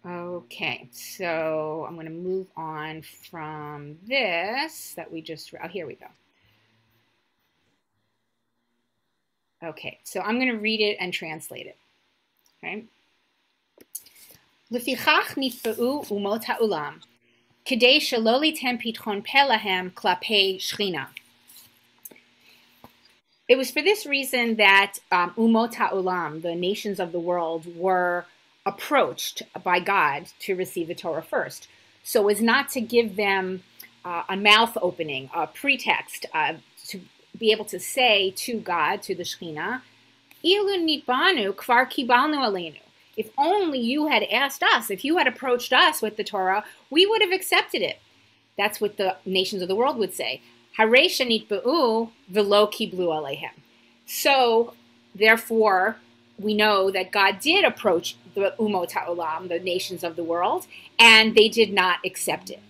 Okay, so I'm going to move on from this that we just, oh, here we go. Okay, so I'm going to read it and translate it. Okay. לפיכך נתבעו אומות העולם, כדי שלא ליתן פתחון פה להם כלפי שכינה. It was for this reason that um, umot ha'olam, the nations of the world, were approached by God to receive the Torah first. So as not to give them uh, a mouth opening, a pretext uh, to be able to say to God, to the Shekhinah. If only you had asked us, if you had approached us with the Torah, we would have accepted it. That's what the nations of the world would say. Haresha nitba'u velo kiblu alehem. So, therefore, we know that God did approach the Umot Ha'olam, the nations of the world, and they did not accept it.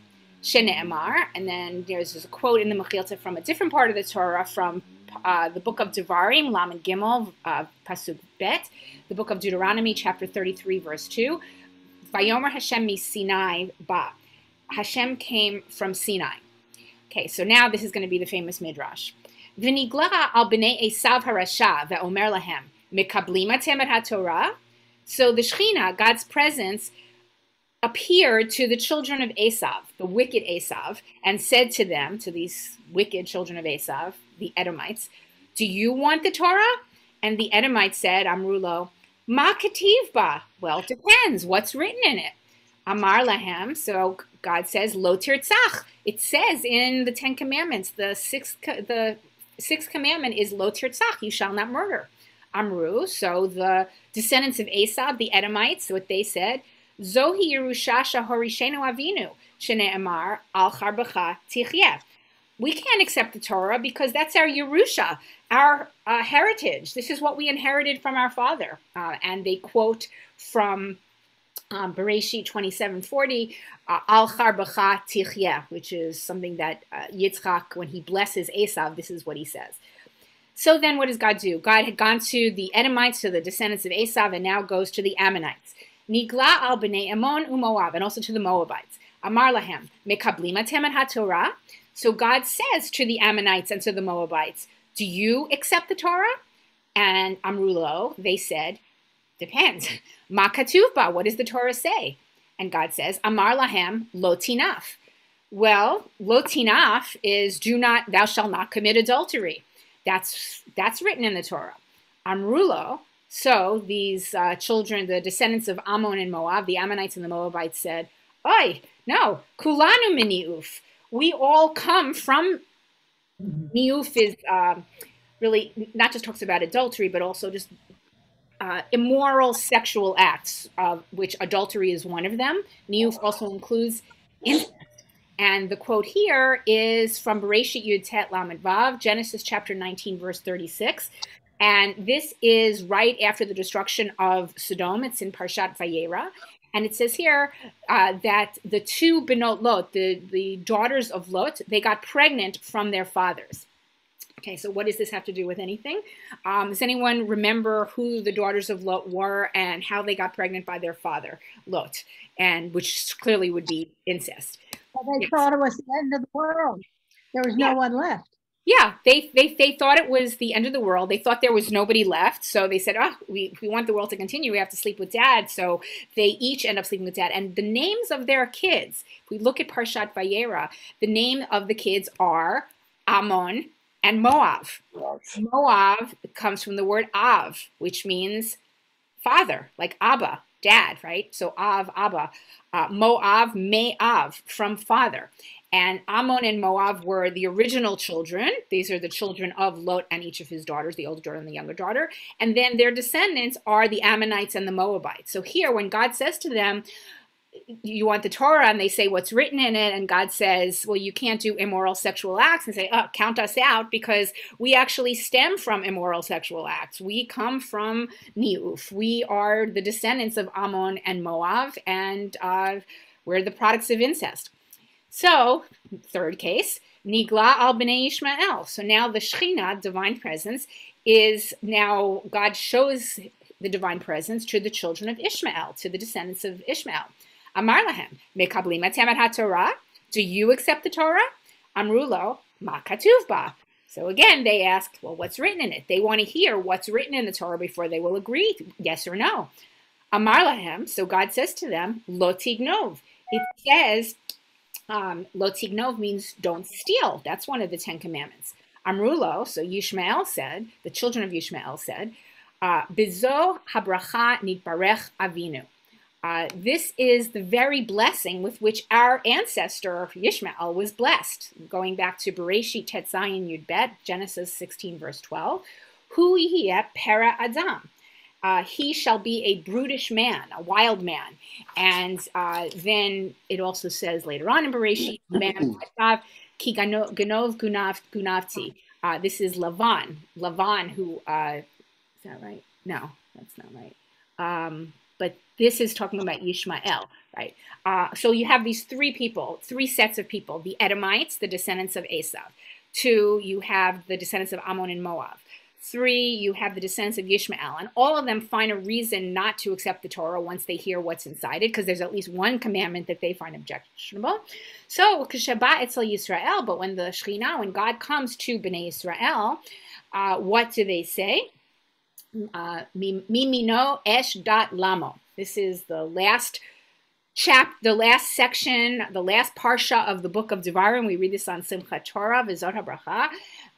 Shene'emar, and then there's, a quote in the Mechilta from a different part of the Torah from uh, the book of Devarim, Lamed Gimel, uh, Pasuk Bet, the book of Deuteronomy, chapter 33, verse 2. Vayomer Hashem mi Sinai ba. Hashem came from Sinai. Okay, so now this is going to be the famous midrash. V'nigla al b'nei Esav harasha ve'omer lahem mikablim atem et So the Shechina, God's presence, appeared to the children of Esav, the wicked Esav, and said to them, to these wicked children of Esav, the Edomites, Do you want the Torah? And the Edomites said, Amrulo, Ma kativ ba. Well, it depends. What's written in it? Amar lahem. So God says, Lo tirtzach. It says in the Ten Commandments, the sixth, the sixth commandment is Lo tirtzach. You shall not murder. Amru. So the descendants of Esau, the Edomites, what they said, Zohi Yerusha Shahorishenu Avinu, Shne'emar Al Charbacha Tichyeh. We can't accept the Torah because that's our Yerusha, our uh, heritage. This is what we inherited from our father. Uh, and they quote from um, Bereshit 2740, uh, Al Charbacha Tichyeh, which is something that uh, Yitzchak, when he blesses Esav, this is what he says. So then what does God do? God had gone to the Edomites, to the descendants of Esav, and now goes to the Ammonites. Nigla al b'nei Ammon u'Moab, and also to the Moabites. Amar lahem, mekablim atem ha-Torah. So God says to the Ammonites and to the Moabites, do you accept the Torah? And Amrulo, they said, depends. Ma katuvba, what does the Torah say? And God says, Amar lahem lo tinaf. Well, lo tinaf is do not, thou shalt not commit adultery. That's that's written in the Torah. Amrulo, so these uh, children, the descendants of Ammon and Moab, the Ammonites and the Moabites said, Oi, no, kulanu miniuf. We all come from niuf is uh, really not just talks about adultery, but also just uh, immoral sexual acts, uh, which adultery is one of them. Niuf also includes incest. And the quote here is from Bereshit Yud Tet Lamed Vav, Genesis chapter 19, verse 36. And this is right after the destruction of Sodom. It's in Parshat Vayera. And it says here uh, that the two Benot Lot, the, the daughters of Lot, they got pregnant from their fathers. Okay, so what does this have to do with anything? Um, does anyone remember who the daughters of Lot were and how they got pregnant by their father, Lot, and which clearly would be incest? They yes. thought it was the end of the world. There was yeah. no one left. Yeah, they, they they thought it was the end of the world. They thought there was nobody left, so they said, "Oh, we we want the world to continue. We have to sleep with dad." So they each end up sleeping with dad. And the names of their kids, if we look at Parshat Vayera, the name of the kids are Ammon and Moab. Moab comes from the word Av, which means father, like Abba, dad, right? So Av, Abba. Uh, Moab, Me'av, from father. And Ammon and Moab were the original children. These are the children of Lot and each of his daughters, the older daughter and the younger daughter. And then their descendants are the Ammonites and the Moabites. So here, when God says to them, you want the Torah, and they say what's written in it, and God says, well, you can't do immoral sexual acts, and say, oh, count us out, because we actually stem from immoral sexual acts. We come from Niuf. We are the descendants of Ammon and Moab, and uh, we're the products of incest. So, third case, Nigla al b'nei Ishmael. So now the Shechina, divine presence, is now God shows the divine presence to the children of Ishmael, to the descendants of Ishmael. Amar lahem, mekablim etem ha-Torah. Do you accept the Torah? Amrulo, ma katuv ba. So again, they asked, well, what's written in it? They want to hear what's written in the Torah before they will agree, yes or no. Amar lahem, so God says to them, lo tignov. It says um, Lo tignov means don't steal. That's one of the Ten Commandments. Amrulo, so Yishmael said, the children of Yishmael said, uh, Bizo habracha nitbarech avinu. Uh, this is the very blessing with which our ancestor Yishmael was blessed. Going back to Bereshit Tetzayin Yud Bet, Genesis 16, verse 12. Hu para adam uh, he shall be a brutish man, a wild man. And uh, then it also says later on in Bereshit, man ki ganov gunav gunavti. Uh, this is Lavan, Lavan who, uh, is that right? No, that's not right. Um, but this is talking about Ishmael, right? Uh, so you have these three people, three sets of people the Edomites, the descendants of Esau. Two, you have the descendants of Ammon and Moab. Three, you have the descendants of Ishmael, and all of them find a reason not to accept the Torah once they hear what's inside it, because there's at least one commandment that they find objectionable. So, Shabbat Etzel Yisrael, but when the Shekhinah, when God comes to Bnei Israel, uh, what do they say? Uh, Mimino esh dot lamo. This is the last chap, the last section, the last parsha of the book of Devarim. We read this on Simchat Torah, V'zot HaBracha.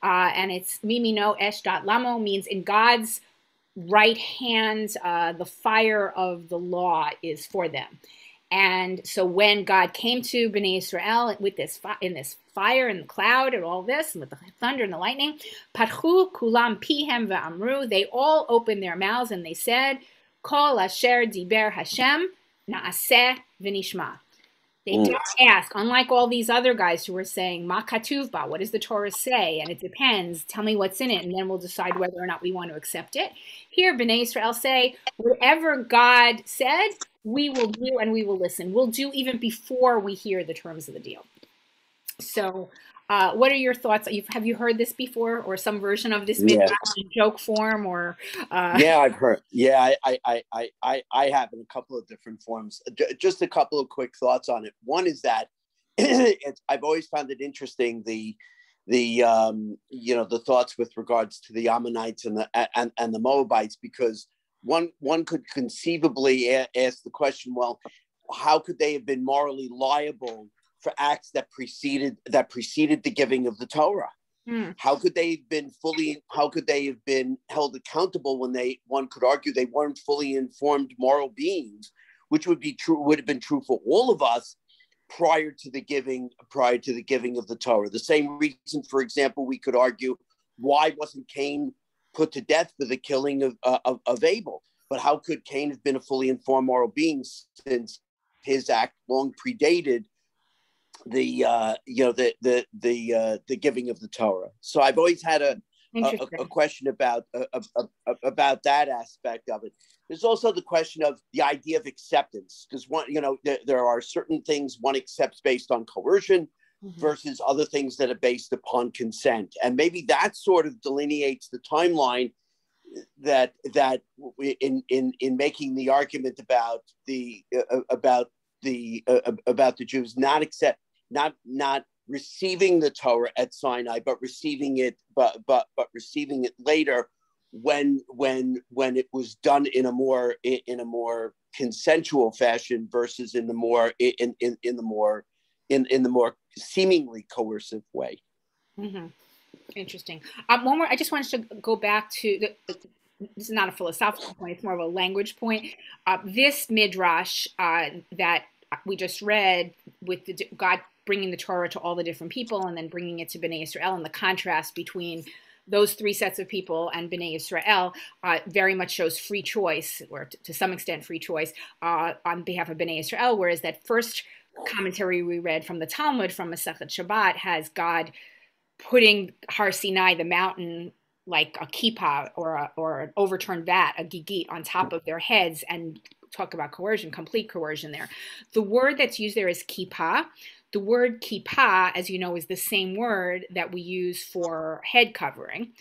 Uh, and it's Mimino Esh Dot Lamo means in God's right hand, uh, the fire of the law is for them. And so when God came to Bnei Israel with this in this fire and the cloud and all this, and with the thunder and the lightning, Patchu kulam pihem ve'amru, they all opened their mouths and they said, Kol asher diber Hashem na'aseh v'nishma. They mm. don't ask, unlike all these other guys who were saying, Ma katuvba, what does the Torah say? And it depends. Tell me what's in it, and then we'll decide whether or not we want to accept it. Here, Bnei Israel say, whatever God said, we will do and we will listen. We'll do even before we hear the terms of the deal. So uh, what are your thoughts? You've, you heard this before, or some version of this yeah. in joke form, or? Uh... Yeah, I've heard. Yeah, I, I, I, I, I have in a couple of different forms. Just a couple of quick thoughts on it. One is that I've always found it interesting the the um, you know the thoughts with regards to the Ammonites and the and, and the Moabites because one one could conceivably a- ask the question, well, how could they have been morally liable for acts that preceded that preceded the giving of the Torah. Mm. How could they have been fully? How could they have been held accountable when they? One could argue they weren't fully informed moral beings, which would be true. Would have been true for all of us prior to the giving prior to the giving of the Torah. The same reason, for example, we could argue why wasn't Cain put to death for the killing of, uh, of, of Abel? But how could Cain have been a fully informed moral being since his act long predated the uh, you know the the the uh, the giving of the Torah. So I've always had a a, a, question about uh, about that aspect of it. There's also the question of the idea of acceptance, because one you know there, there, are certain things one accepts based on coercion. Mm-hmm. Versus other things that are based upon consent, and maybe that sort of delineates the timeline that that in in in making the argument about the uh, about the uh, about the Jews not accept not not receiving the Torah at Sinai, but receiving it, but but but receiving it later when when when it was done in a more in a more consensual fashion versus in the more in in, in the more in in the more seemingly coercive way. Mm-hmm. Interesting. Um, one more. I just wanted to go back to the, this is not a philosophical point; it's more of a language point. Uh, this midrash uh, that we just read with the God bringing the Torah to all the different people and then bringing it to Bnei Israel and the contrast between those three sets of people and Bnei Israel uh, very much shows free choice, or t- to some extent free choice, uh, on behalf of Bnei Israel. Whereas that first commentary we read from the Talmud from Masechet Shabbat has God putting Har Sinai, the mountain, like a kippah or a, or an overturned vat, a gigit, on top of their heads, and talk about coercion, complete coercion. There, the word that's used there is kippah the word kippah, as you know, is the same word that we use for head covering.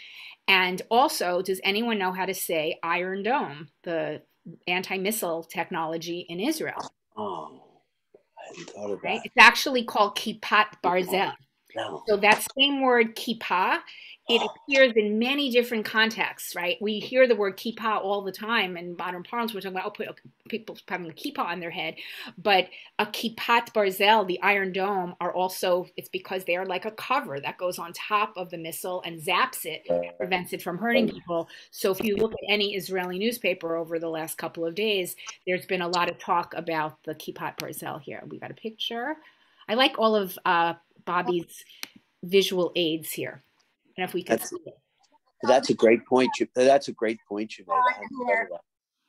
And also, does anyone know how to say Iron Dome, the anti missile technology in Israel? Oh, I hadn't thought of right? It's actually called Kippat Barzel. No. So that same word kippah it appears in many different contexts, right? We hear the word kippah all the time in modern parlance. We're talking about oh, people having a kippah on their head, but a kippat barzel, the Iron Dome, are also it's because they are like a cover that goes on top of the missile and zaps it, prevents it from hurting people. So if you look at any Israeli newspaper over the last couple of days, there's been a lot of talk about the kippat barzel here. We got a picture. I like all of uh, Bobby's visual aids here. And if we could that's, that's a great point. You, that's a great point you made.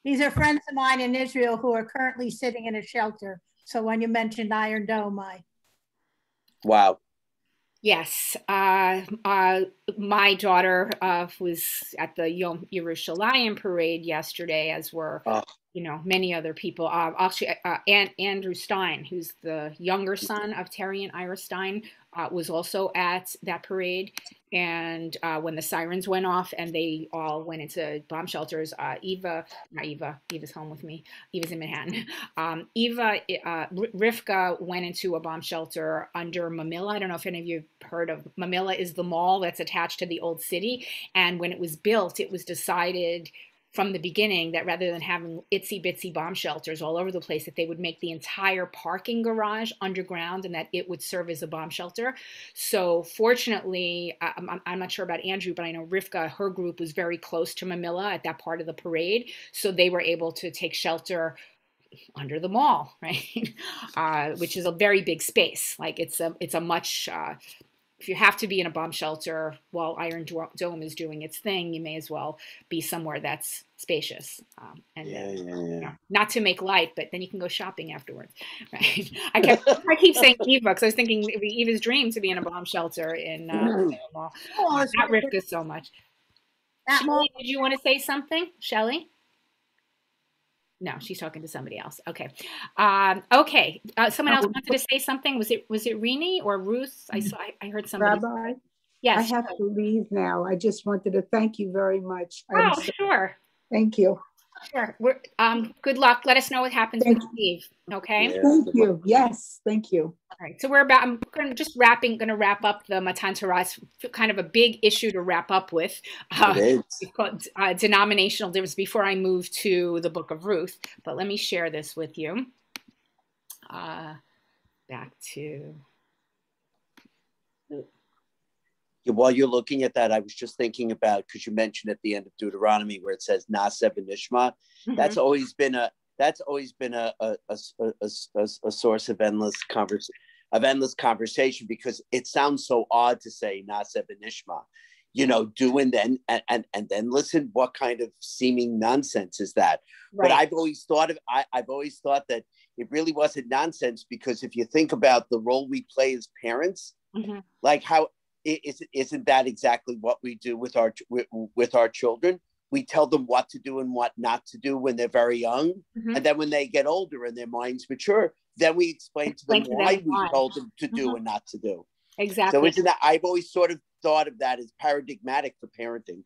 These are friends of mine in Israel who are currently sitting in a shelter. So when you mentioned Iron Dome, I. Wow. Yes, uh, uh, my daughter uh, was at the Yom Yerushalayim parade yesterday, as were oh. You know many other people. Uh, actually, uh, Andrew Stein, who's the younger son of Terry and Ira Stein, uh, was also at that parade. And uh, when the sirens went off and they all went into bomb shelters, uh, Eva, not Eva, Eva's home with me. Eva's in Manhattan. Um, Eva, uh, Rivka went into a bomb shelter under Mamilla. I don't know if any of you have heard of Mamilla is the mall that's attached to the old city. And when it was built, it was decided from the beginning that rather than having itsy bitsy bomb shelters all over the place, that they would make the entire parking garage underground and that it would serve as a bomb shelter. So fortunately, I'm, I'm not sure about Andrew, but I know Rivka, her group was very close to Mamilla at that part of the parade. So they were able to take shelter under the mall, right? Uh, which is a very big space. Like it's a it's a much uh, if you have to be in a bomb shelter while Iron Dome is doing its thing, you may as well be somewhere that's spacious. Um, and yeah, then, yeah, yeah. You know, not to make light, but then you can go shopping afterwards, right? I kept I keep saying Eva because I was thinking it'd be Eva's dream to be in a bomb shelter in uh, mm. Oh, not Rivka so much. Shelley, did you want to say something, Shelley? No, she's talking to somebody else. Okay. Um, okay. Uh, someone else wanted to say something. Was it was it Rini or Ruth? I saw. I, I heard somebody. Rabbi. Yes. I have to leave now. I just wanted to thank you very much. Oh, so, sure. Thank you. Sure. We're, um, good luck. Let us know what happens thank when you leave. Okay. Yeah. Thank you. Yes. Thank you. All right. So we're about. I'm going to just wrapping. Going to wrap up the Matan Torah. Kind of a big issue to wrap up with. Uh, it is. Called, uh, denominational difference. Before I move to the Book of Ruth, but let me share this with you. Uh, back to while you're looking at that, I was just thinking about because you mentioned at the end of Deuteronomy where it says Naseh Nishma. Mm-hmm. That's always been a that's always been a a, a, a, a source of endless conversation of endless conversation because it sounds so odd to say Naseh Nishma. You know, do and then and, and and then listen. What kind of seeming nonsense is that? Right. But I've always thought of I, I've always thought that it really wasn't nonsense because if you think about the role we play as parents, mm-hmm. like how is, isn't that exactly what we do with our with, with our children? We tell them what to do and what not to do when they're very young, mm-hmm. and then when they get older and their minds mature, then we explain to them explain why to we told them to do mm-hmm. and not to do. Exactly. So isn't that I've always sort of thought of that as paradigmatic for parenting.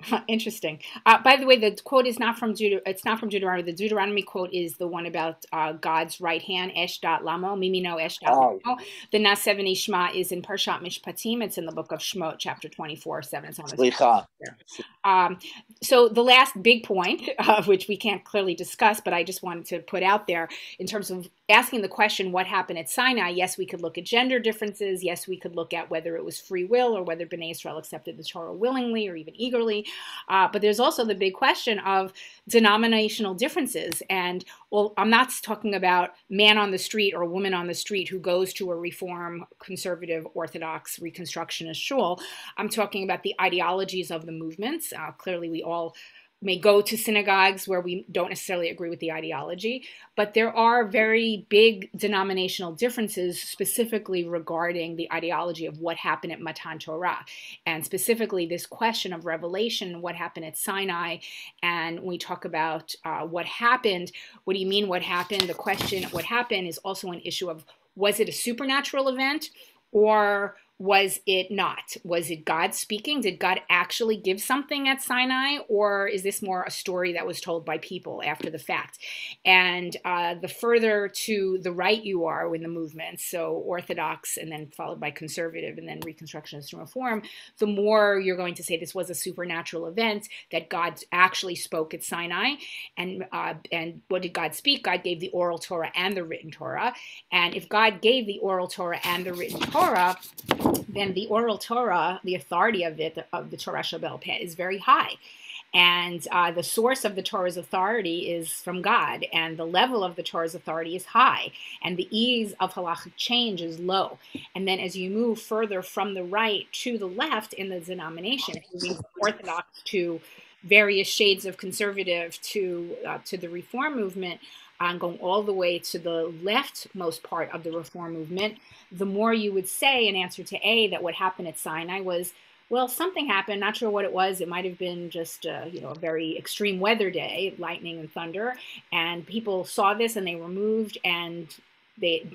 Interesting. Uh, by the way, the quote is not from Deut- it's not from Deuteronomy. The Deuteronomy quote is the one about uh, God's right hand, Esh dot lamo, Mimino Esh dot oh. lamo. The Naseh V'Nishma is in Parshat Mishpatim. It's in the book of Shemot, chapter 24, 7. Um, so the last big point, uh, which we can't clearly discuss, but I just wanted to put out there in terms of asking the question, what happened at Sinai? Yes, we could look at gender differences. Yes, we could look at whether it was free will or whether Bnei Israel accepted the Torah willingly or even eagerly. Uh, but there's also the big question of denominational differences. And well, I'm not talking about man on the street or woman on the street who goes to a reform, conservative, orthodox, reconstructionist shul. I'm talking about the ideologies of the movements. Uh, clearly, we all may go to synagogues where we don't necessarily agree with the ideology, but there are very big denominational differences specifically regarding the ideology of what happened at Matan Torah. And specifically, this question of revelation, what happened at Sinai. And we talk about uh, what happened, what do you mean what happened? The question, what happened, is also an issue of was it a supernatural event or was it not? Was it God speaking? Did God actually give something at Sinai, or is this more a story that was told by people after the fact? And uh, the further to the right you are in the movement, so Orthodox and then followed by conservative and then Reconstructionist and Reform, the more you're going to say this was a supernatural event that God actually spoke at Sinai. And uh, and what did God speak? God gave the oral Torah and the written Torah. And if God gave the oral Torah and the written Torah, then the oral Torah, the authority of it, of the Torah Sheba'al Peh, is very high. And uh, the source of the Torah's authority is from God, and the level of the Torah's authority is high, and the ease of halachic change is low. And then as you move further from the right to the left in the denomination, moving from Orthodox to various shades of conservative to uh, to the Reform movement, uh, going all the way to the leftmost part of the reform movement, the more you would say in answer to A that what happened at Sinai was well, something happened. Not sure what it was. It might have been just, uh, you know, a very extreme weather day, lightning and thunder, and people saw this and they were moved and they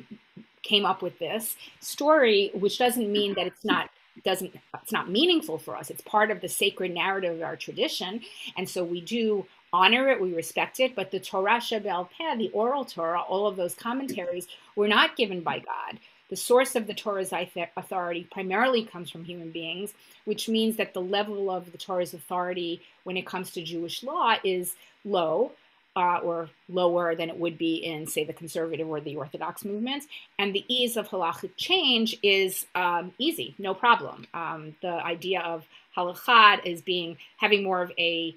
came up with this story, which doesn't mean that it's not doesn't it's not meaningful for us. It's part of the sacred narrative of our tradition, and so we do honor it, we respect it. But the Torah Sheba'al Peh, the oral Torah, all of those commentaries were not given by God. The source of the Torah's authority primarily comes from human beings, which means that the level of the Torah's authority when it comes to Jewish law is low. Uh, or lower than it would be in, say, the conservative or the Orthodox movements. And the ease of halachic change is um, easy, no problem. Um, the idea of halakha is being having more of a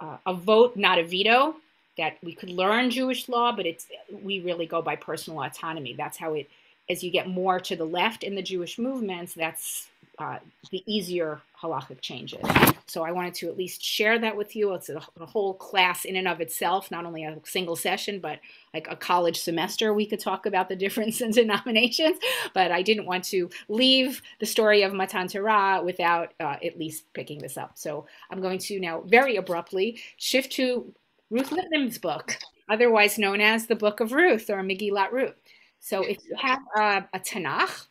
uh, a vote, not a veto. That we could learn Jewish law, but it's we really go by personal autonomy. That's how it as you get more to the left in the Jewish movements, that's uh, the easier halachic changes. So I wanted to at least share that with you. It's a, a, whole class in and of itself, not only a single session, but like a college semester. We could talk about the difference in denominations, but I didn't want to leave the story of Matan Torah without uh, at least picking this up. So I'm going to now very abruptly shift to Ruth Lipman's book, otherwise known as the Book of Ruth or Megillat Ruth. So if you have a, a Tanakh,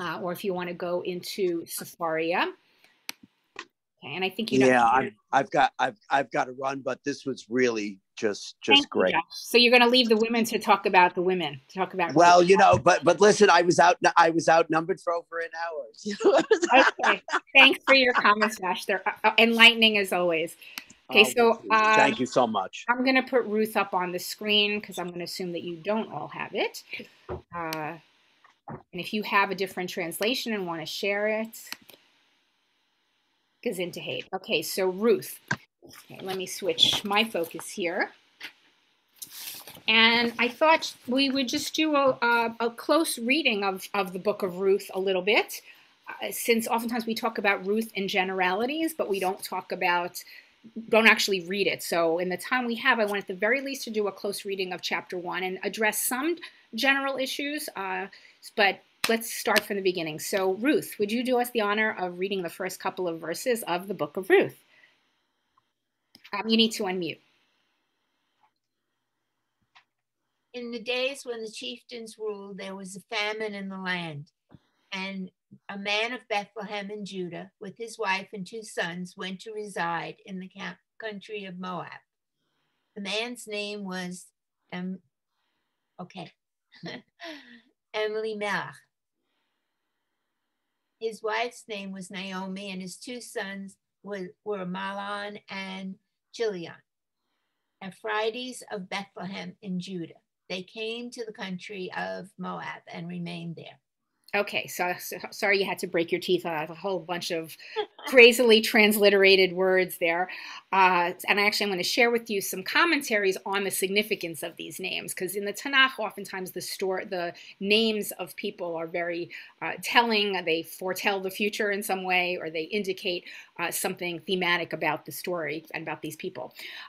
uh, or if you want to go into Sefaria, okay, and I think you know. Yeah, I've, I've got I've I've got to run, but this was really just just Thank great. You, so you're going to leave the women to talk about the women, to talk about. Well, you know, but but listen, I was out I was outnumbered for over an hour. okay, thanks for your comments, Ash. They're uh, uh, enlightening as always. Okay, so um, thank you so much. I'm going to put Ruth up on the screen because I'm going to assume that you don't all have it. Uh, and if you have a different translation and want to share it, Gesundheit. Okay, so Ruth. Okay, let me switch my focus here. And I thought we would just do a, a, a close reading of, of the book of Ruth a little bit, uh, since oftentimes we talk about Ruth in generalities, but we don't talk about don't actually read it. So in the time we have, I want at the very least to do a close reading of chapter one and address some general issues. Uh, but let's start from the beginning. So Ruth, would you do us the honor of reading the first couple of verses of the book of Ruth? Um, you need to unmute. In the days when the chieftains ruled, there was a famine in the land. And a man of Bethlehem in Judah, with his wife and two sons, went to reside in the country of Moab. The man's name was, um, okay, Emily Elimelech. His wife's name was Naomi, and his two sons were, were Mahlon and Chilion, Ephrates of Bethlehem in Judah. They came to the country of Moab and remained there. Okay, so, so, sorry you had to break your teeth on a whole bunch of crazily transliterated words there. Uh, and I actually going to share with you some commentaries on the significance of these names, because in the Tanakh, oftentimes the store, the names of people are very uh, telling. They foretell the future in some way, or they indicate uh, something thematic about the story and about these people.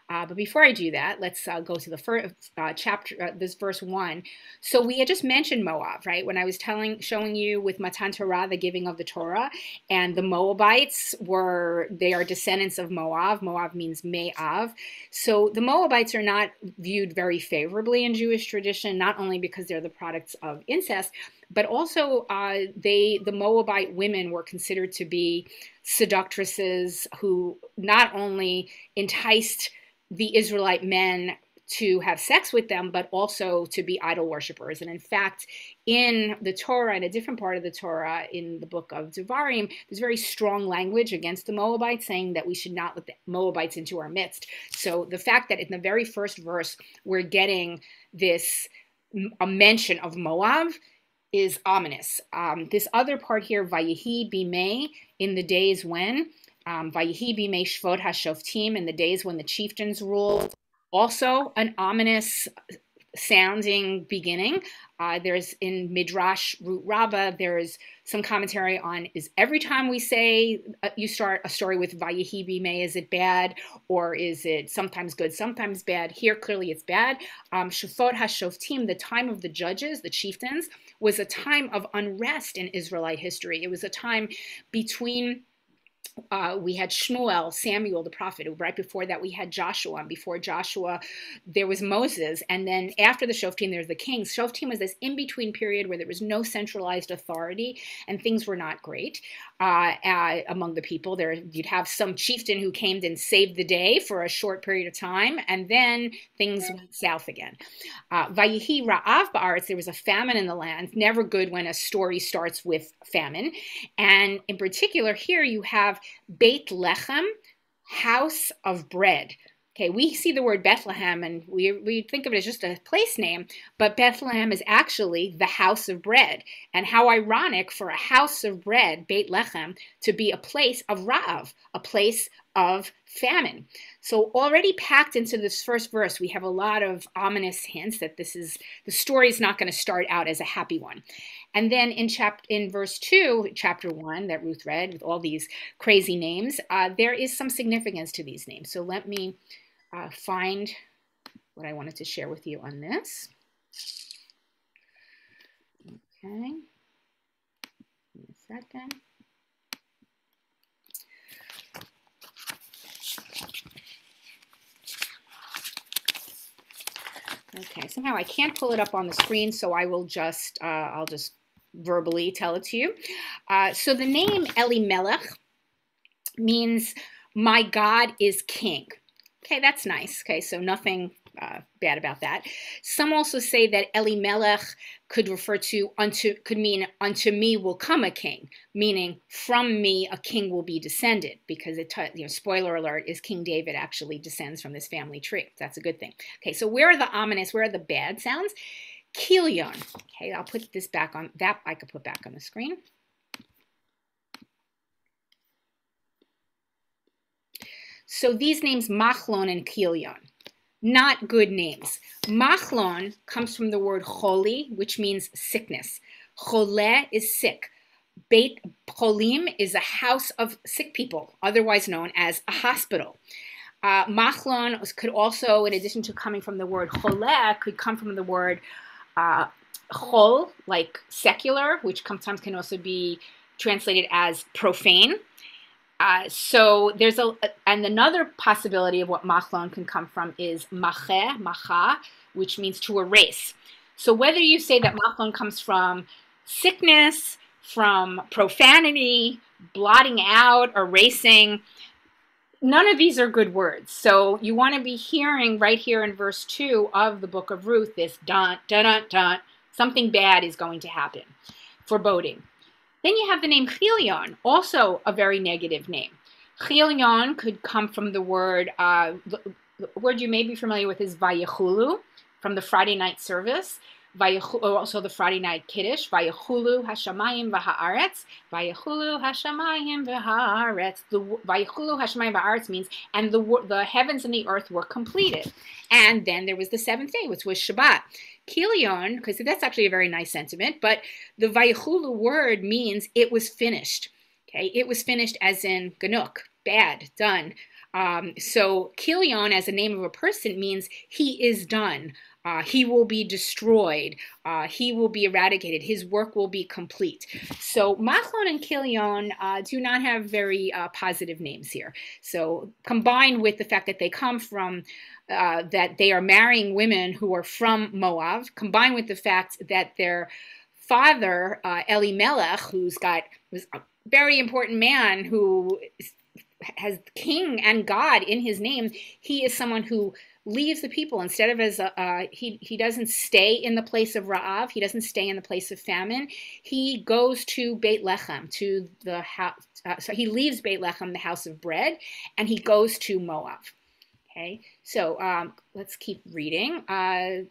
Uh, but before I do that, let's uh, go to the first uh, chapter, this verse one. So we had just mentioned Moab, right? When I was telling, showing showing you with Matan Torah, the giving of the Torah, and the Moabites were, they are descendants of Moab. Moab means Me'av. So the Moabites are not viewed very favorably in Jewish tradition, not only because they're the products of incest, but also uh, they, the Moabite women were considered to be seductresses who not only enticed the Israelite men to have sex with them, but also to be idol worshippers. And in fact, in the Torah, in a different part of the Torah, in the book of Devarim, there's very strong language against the Moabites, saying that we should not let the Moabites into our midst. So the fact that in the very first verse we're getting this a mention of Moab is ominous. Um, this other part here, Vayihi Bimei, in the days when, um, Vayihi Bimei Shfot HaShoftim, in the days when the chieftains ruled, also an ominous sounding beginning. Uh, there's in Midrash Ruth Rabbah, there's some commentary on is every time we say uh, you start a story with Vayihi Bimei, is it bad or is it sometimes good, sometimes bad? Here, clearly it's bad. Um, Shafot HaShoftim, the time of the judges, the chieftains, was a time of unrest in Israelite history. It was a time between uh, we had Shmuel, Samuel the prophet. Right before that, we had Joshua. And before Joshua, there was Moses. And then after the Shoftim, there's the kings. Shoftim was this in between period where there was no centralized authority and things were not great uh, uh, among the people. There, you'd have some chieftain who came and saved the day for a short period of time, and then things went south again. Uh, Vayihi Ra'av Ba'aretz, there was a famine in the land. Never good when a story starts with famine. And in particular, here you have Beit Lechem, house of bread. Okay, we see the word Bethlehem and we, we think of it as just a place name, but Bethlehem is actually the house of bread. And how ironic for a house of bread, Beit Lechem, to be a place of Ra'av, a place of famine. So already packed into this first verse, we have a lot of ominous hints that this is the story is not going to start out as a happy one. And then in chapter in verse two, chapter one that Ruth read with all these crazy names, uh, there is some significance to these names. So let me uh, find what I wanted to share with you on this. Okay, a second. Okay, somehow I can't pull it up on the screen, so I will just, uh, I'll just verbally tell it to you. Uh, so the name Eli Elimelech means my God is king. Okay, that's nice. Okay, so nothing uh, bad about that. Some also say that Elimelech could refer to unto could mean unto me will come a king, meaning from me a king will be descended. Because it you know spoiler alert is King David actually descends from this family tree. That's a good thing. Okay, so where are the ominous? Where are the bad sounds? Kilion. Okay, I'll put this back on that I could put back on the screen. So these names Machlon and Kilion, not good names. Machlon comes from the word choli, which means sickness. Chole is sick. Beit Cholim is a house of sick people, otherwise known as a hospital. Uh, machlon could also, in addition to coming from the word chole, could come from the word uh, chol, like secular, which sometimes can also be translated as profane. Uh, so there's a, and another possibility of what machlon can come from is mache, macha, which means to erase. So whether you say that machlon comes from sickness, from profanity, blotting out, erasing, none of these are good words. So you want to be hearing right here in verse 2 of the book of Ruth this dun, dun, dun, dun, something bad is going to happen. Foreboding. Then you have the name Chilion, also a very negative name. Chilion could come from the word, uh, the word you may be familiar with is Vayechulu, from the Friday night service. Oh, also the Friday night Kiddush, Vayechulu Hashamayim V'Haaretz, Vayechulu Hashamayim V'Haaretz. The Vayechulu Hashamayim V'Haaretz means, and the the heavens and the earth were completed. And then there was the seventh day, which was Shabbat. Kilion, because that's actually a very nice sentiment, but the Vayechulu word means it was finished. Okay, it was finished as in Ganuk, bad, done. Um, so Kilion, as a name of a person, means he is done. Uh, he will be destroyed. Uh, he will be eradicated. His work will be complete. So Machlon and Kilion uh, do not have very uh, positive names here. So combined with the fact that they come from, uh, that they are marrying women who are from Moab, combined with the fact that their father, uh, Elimelech, who's got, was a very important man who has king and God in his name, he is someone who leaves the people instead of as a, uh, he he doesn't stay in the place of Ra'av, he doesn't stay in the place of famine. He goes to Beit Lechem, to the house. Uh, so he leaves Beit Lechem, the house of bread, and he goes to Moab. Okay, so um, let's keep reading. Uh,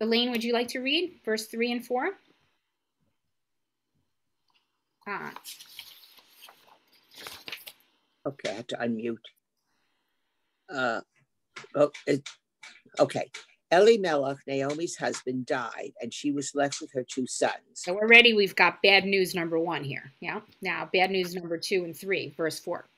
Elaine, would you like to read verse three and four? Ah. Okay, I have to unmute. Oh, it, okay. Elimelech, Naomi's husband, died, and she was left with her two sons. So already we've got bad news number one here. Yeah. Now, bad news number two and three, verse four.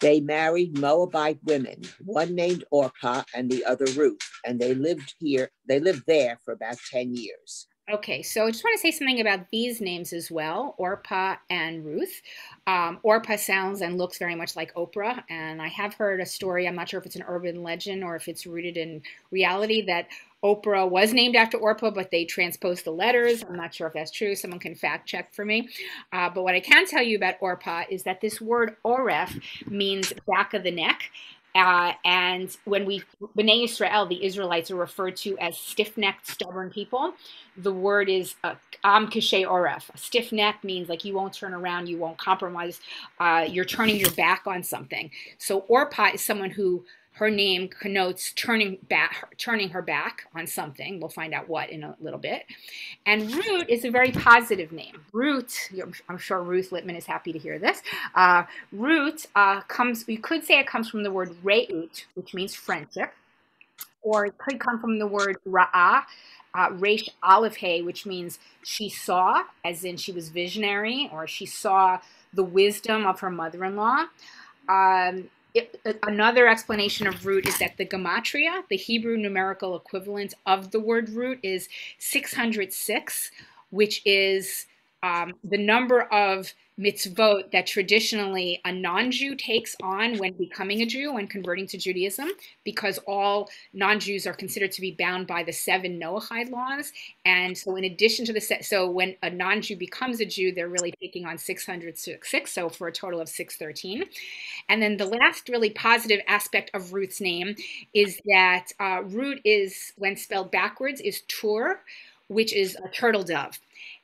They married Moabite women, one named Orpah and the other Ruth, and they lived here, they lived there for about 10 years. Okay, so I just want to say something about these names as well, Orpa and Ruth. Um, Orpah sounds and looks very much like Oprah, and I have heard a story, I'm not sure if it's an urban legend or if it's rooted in reality, that Oprah was named after Orpa, but they transposed the letters. I'm not sure if that's true. Someone can fact check for me. Uh, but what I can tell you about Orpa is that this word Oref means back of the neck. Uh, and when we, Bnei Israel, the Israelites are referred to as stiff-necked, stubborn people. The word is uh, am oref. Stiff neck means like you won't turn around, you won't compromise, uh, you're turning your back on something. So Orpah is someone who her name connotes turning back, turning her back on something. We'll find out what in a little bit. And Ruth is a very positive name. Ruth, I'm sure Ruth Littman is happy to hear this. Uh, Ruth uh, comes, you could say it comes from the word re'ut, which means friendship, or it could come from the word ra'ah, uh, Resh Aleph Hey, which means she saw, as in she was visionary, or she saw the wisdom of her mother-in-law. Um, it, another explanation of root is that the gematria, the Hebrew numerical equivalent of the word root, is 606, which is um, the number of mitzvot that traditionally a non-Jew takes on when becoming a Jew, and converting to Judaism, because all non-Jews are considered to be bound by the seven Noahide laws. And so in addition to the, so when a non-Jew becomes a Jew, they're really taking on 606, so for a total of 613. And then the last really positive aspect of Ruth's name is that uh, Ruth is, when spelled backwards, is Tur, which is a turtle dove.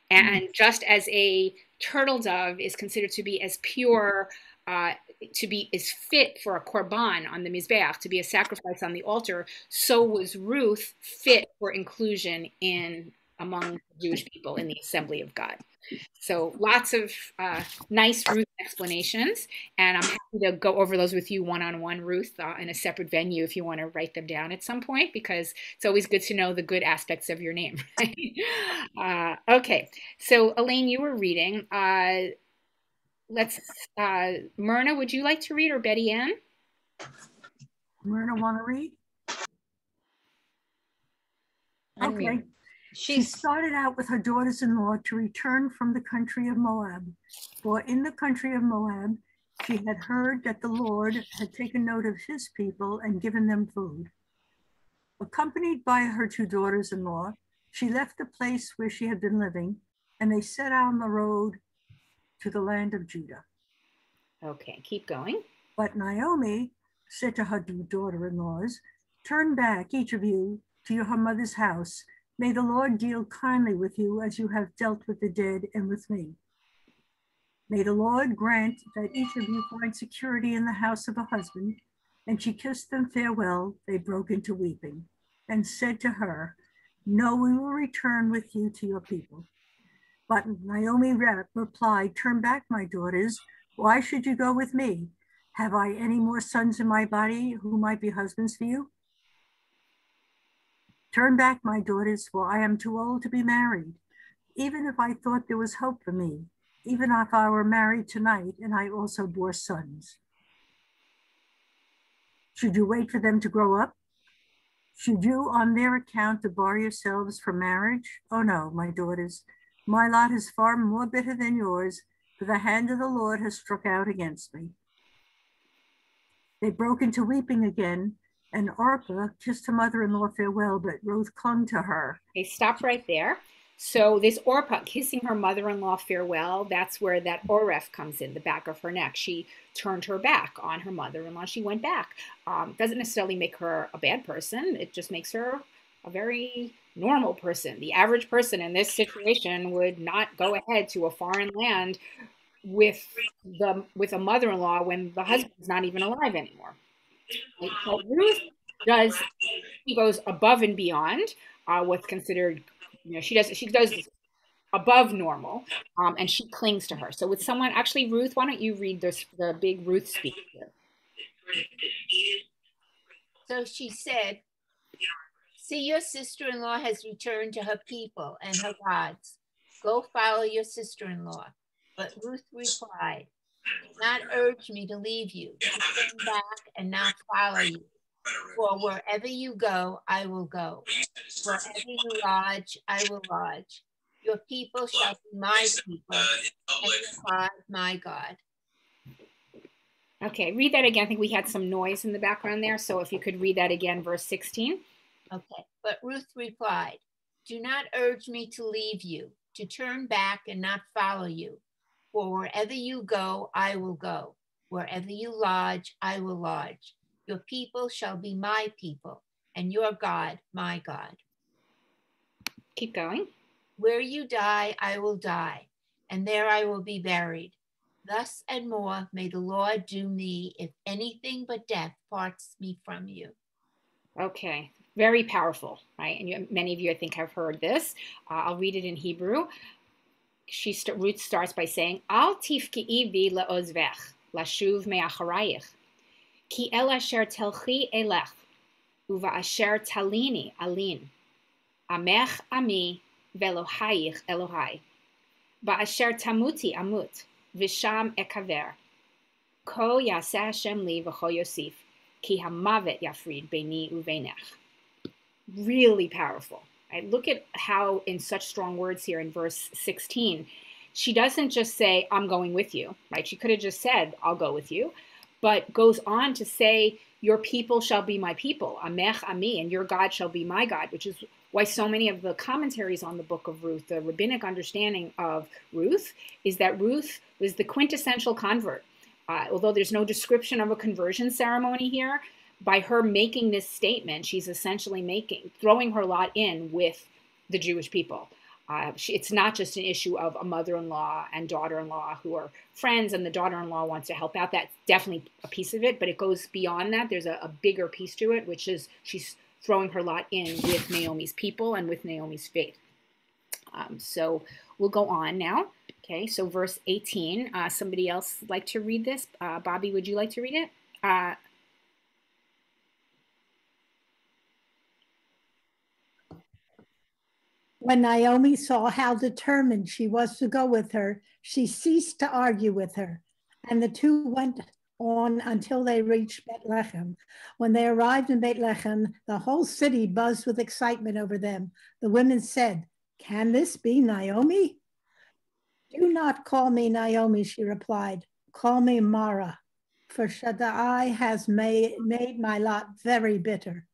And just as a turtle dove is considered to be as pure, uh, to be as fit for a korban on the mizbeach, to be a sacrifice on the altar, so was Ruth fit for inclusion in among Jewish people in the assembly of God. So lots of uh, nice Ruth explanations, and I'm happy to go over those with you one-on-one, Ruth, uh, in a separate venue if you want to write them down at some point, because it's always good to know the good aspects of your name. uh, okay, so Elaine, you were reading. Uh, let's, uh, Myrna, would you like to read, or Betty Ann? Myrna want to read? Okay. She started out with her daughters-in-law to return from the country of Moab. For in the country of Moab, she had heard that the Lord had taken note of his people and given them food. Accompanied by her two daughters-in-law, she left the place where she had been living, and they set out on the road to the land of Judah. Okay, keep going. But Naomi said to her two daughter-in-laws, turn back, each of you, to your mother's house May the Lord deal kindly with you as you have dealt with the dead and with me. May the Lord grant that each of you find security in the house of a husband. And she kissed them farewell. They broke into weeping and said to her, No, we will return with you to your people. But Naomi replied, Turn back, my daughters. Why should you go with me? Have I any more sons in my body who might be husbands for you? Turn back, my daughters, for I am too old to be married. Even if I thought there was hope for me, even if I were married tonight and I also bore sons. Should you wait for them to grow up? Should you, on their account, debar yourselves from marriage? Oh no, my daughters, my lot is far more bitter than yours, for the hand of the Lord has struck out against me. They broke into weeping again, and Orpah kissed her mother-in-law farewell, but Ruth clung to her. Okay, stop right there. So this Orpah kissing her mother-in-law farewell, that's where that Oref comes in, the back of her neck. She turned her back on her mother-in-law. She went back. Um, doesn't necessarily make her a bad person. It just makes her a very normal person. The average person in this situation would not go ahead to a foreign land with the with a mother-in-law when the husband's not even alive anymore. So Ruth does she goes above and beyond uh, what's considered, you know, she does she does above normal, um, and she clings to her. So with someone, actually, Ruth, why don't you read this the big Ruth speech here? So she said, See, your sister in law has returned to her people and her gods. Go follow your sister in law. But Ruth replied, not urge me to leave you, to turn back and not follow you. For wherever you go, I will go. Wherever you lodge, I will lodge. Your people shall be my people, and your God my God. Okay, read that again. I think we had some noise in the background there. So if you could read that again, verse 16. Okay, but Ruth replied, Do not urge me to leave you, to turn back and not follow you. For wherever you go, I will go. Wherever you lodge, I will lodge. Your people shall be my people, and your God my God. Keep going. Where you die, I will die, and there I will be buried. Thus and more may the Lord do me if anything but death parts me from you. Okay, very powerful, right? And you, many of you, I think, have heard this. Uh, I'll read it in Hebrew. She st- Ruth starts by saying, "Al tifki'i vi le'ozvech, lashuv me'acharayich, ki el asher telchi elech, uva asher talini alin, amech ami velohayich Elohai, ba'asher tamuti amut, visham ekaver, ko yaseh Hashem li v'cho yosif, ki hamavet yafrid beni uveinech." really powerful. Right? Look at how, in such strong words here in verse 16, she doesn't just say, I'm going with you, right? She could have just said, I'll go with you, but goes on to say, Your people shall be my people, Amech Ami, and your God shall be my God, which is why so many of the commentaries on the book of Ruth, the rabbinic understanding of Ruth, is that Ruth was the quintessential convert. Uh, although there's no description of a conversion ceremony here, by her making this statement, she's essentially making throwing her lot in with the Jewish people. Uh, she, it's not just an issue of a mother-in-law and daughter-in-law who are friends, and the daughter-in-law wants to help out. That's definitely a piece of it, but it goes beyond that. There's a, a bigger piece to it, which is she's throwing her lot in with Naomi's people and with Naomi's faith. Um, so we'll go on now. Okay, so verse 18. Uh, somebody else like to read this? Uh, Bobby, would you like to read it? When Naomi saw how determined she was to go with her, she ceased to argue with her. And the two went on until they reached Bethlehem. When they arrived in Bethlehem, the whole city buzzed with excitement over them. The women said, Can this be Naomi? Do not call me Naomi, she replied. Call me Mara, for Shaddai has made, made my lot very bitter.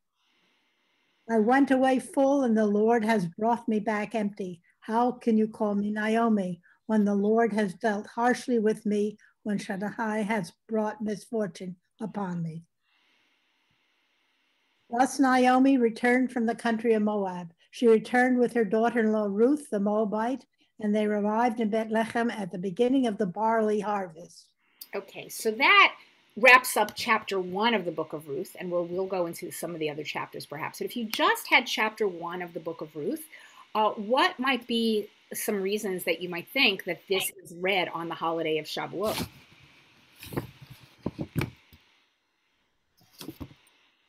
I went away full, and the Lord has brought me back empty. How can you call me Naomi when the Lord has dealt harshly with me, when Shaddai has brought misfortune upon me? Thus Naomi returned from the country of Moab. She returned with her daughter in law Ruth the Moabite, and they arrived in Bethlehem at the beginning of the barley harvest. Okay, so that wraps up chapter one of the book of Ruth, and we'll, we'll go into some of the other chapters perhaps. But if you just had chapter one of the book of Ruth, uh, what might be some reasons that you might think that this is read on the holiday of Shavuot?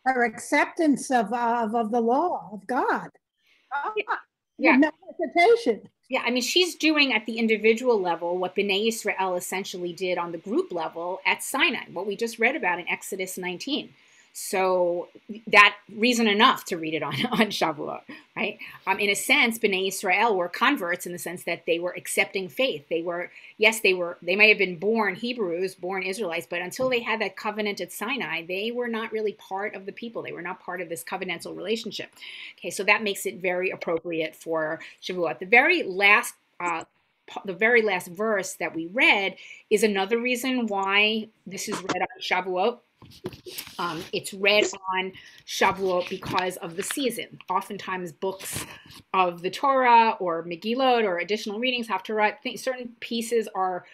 Our acceptance of, of, of the law of God. Yeah. No hesitation. Yeah, I mean, she's doing at the individual level what Bnei Israel essentially did on the group level at Sinai, what we just read about in Exodus 19. So that reason enough to read it on, on Shavuot, right? Um, in a sense, Bnei Israel were converts in the sense that they were accepting faith. They were, yes, they were, they may have been born Hebrews, born Israelites, but until they had that covenant at Sinai, they were not really part of the people. They were not part of this covenantal relationship. Okay, so that makes it very appropriate for Shavuot. The very last uh, the very last verse that we read is another reason why this is read on Shavuot um, it's read on Shavuot because of the season. Oftentimes, books of the Torah or Megillot or additional readings have to write certain pieces are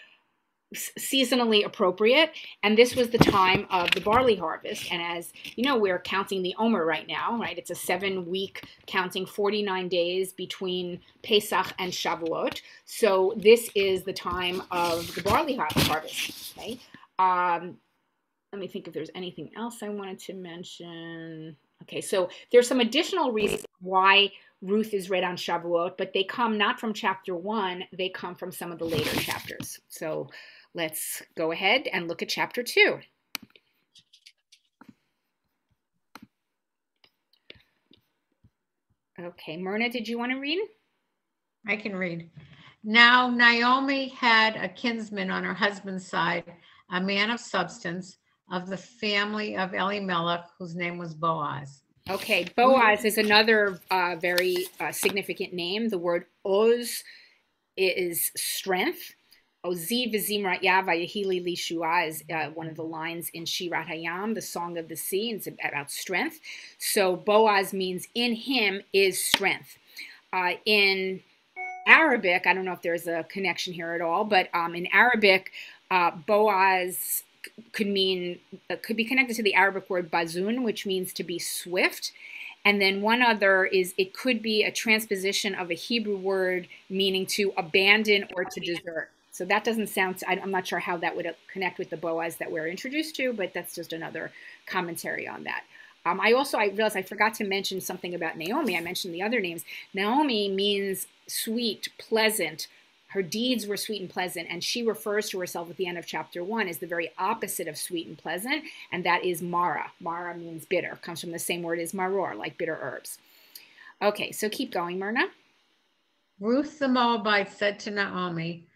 seasonally appropriate. And this was the time of the barley harvest. And as you know we're counting the omer right now right? It's a seven week counting 49 days between pesach and shavuot. So this is the time of the barley harvest right um, let me think if there's anything else I wanted to mention Okay, so there's some additional reasons why Ruth is read on Shavuot, but they come not from chapter one, they come from some of the later chapters. So let's go ahead and look at chapter two. Okay, Myrna, did you want to read? I can read. Now Naomi had a kinsman on her husband's side, a man of substance of the family of Elimelech, whose name was Boaz. Okay, Boaz is another uh, very uh, significant name. The word Oz is strength. Oziv v'zimrat yahili lishua is uh, one of the lines in Shirat Hayam, the Song of the Sea. and It's about strength. So Boaz means in him is strength. Uh, in Arabic, I don't know if there's a connection here at all, but um, in Arabic, uh, Boaz could mean uh, could be connected to the Arabic word bazun, which means to be swift. And then one other is it could be a transposition of a Hebrew word meaning to abandon or to desert. So that doesn't sound, I'm not sure how that would connect with the Boaz that we're introduced to, but that's just another commentary on that. Um, I also, I realized I forgot to mention something about Naomi. I mentioned the other names. Naomi means sweet, pleasant, her deeds were sweet and pleasant, and she refers to herself at the end of chapter one as the very opposite of sweet and pleasant, and that is Mara. Mara means bitter, comes from the same word as maror, like bitter herbs. Okay, so keep going, Myrna. Ruth the Moabite said to Naomi,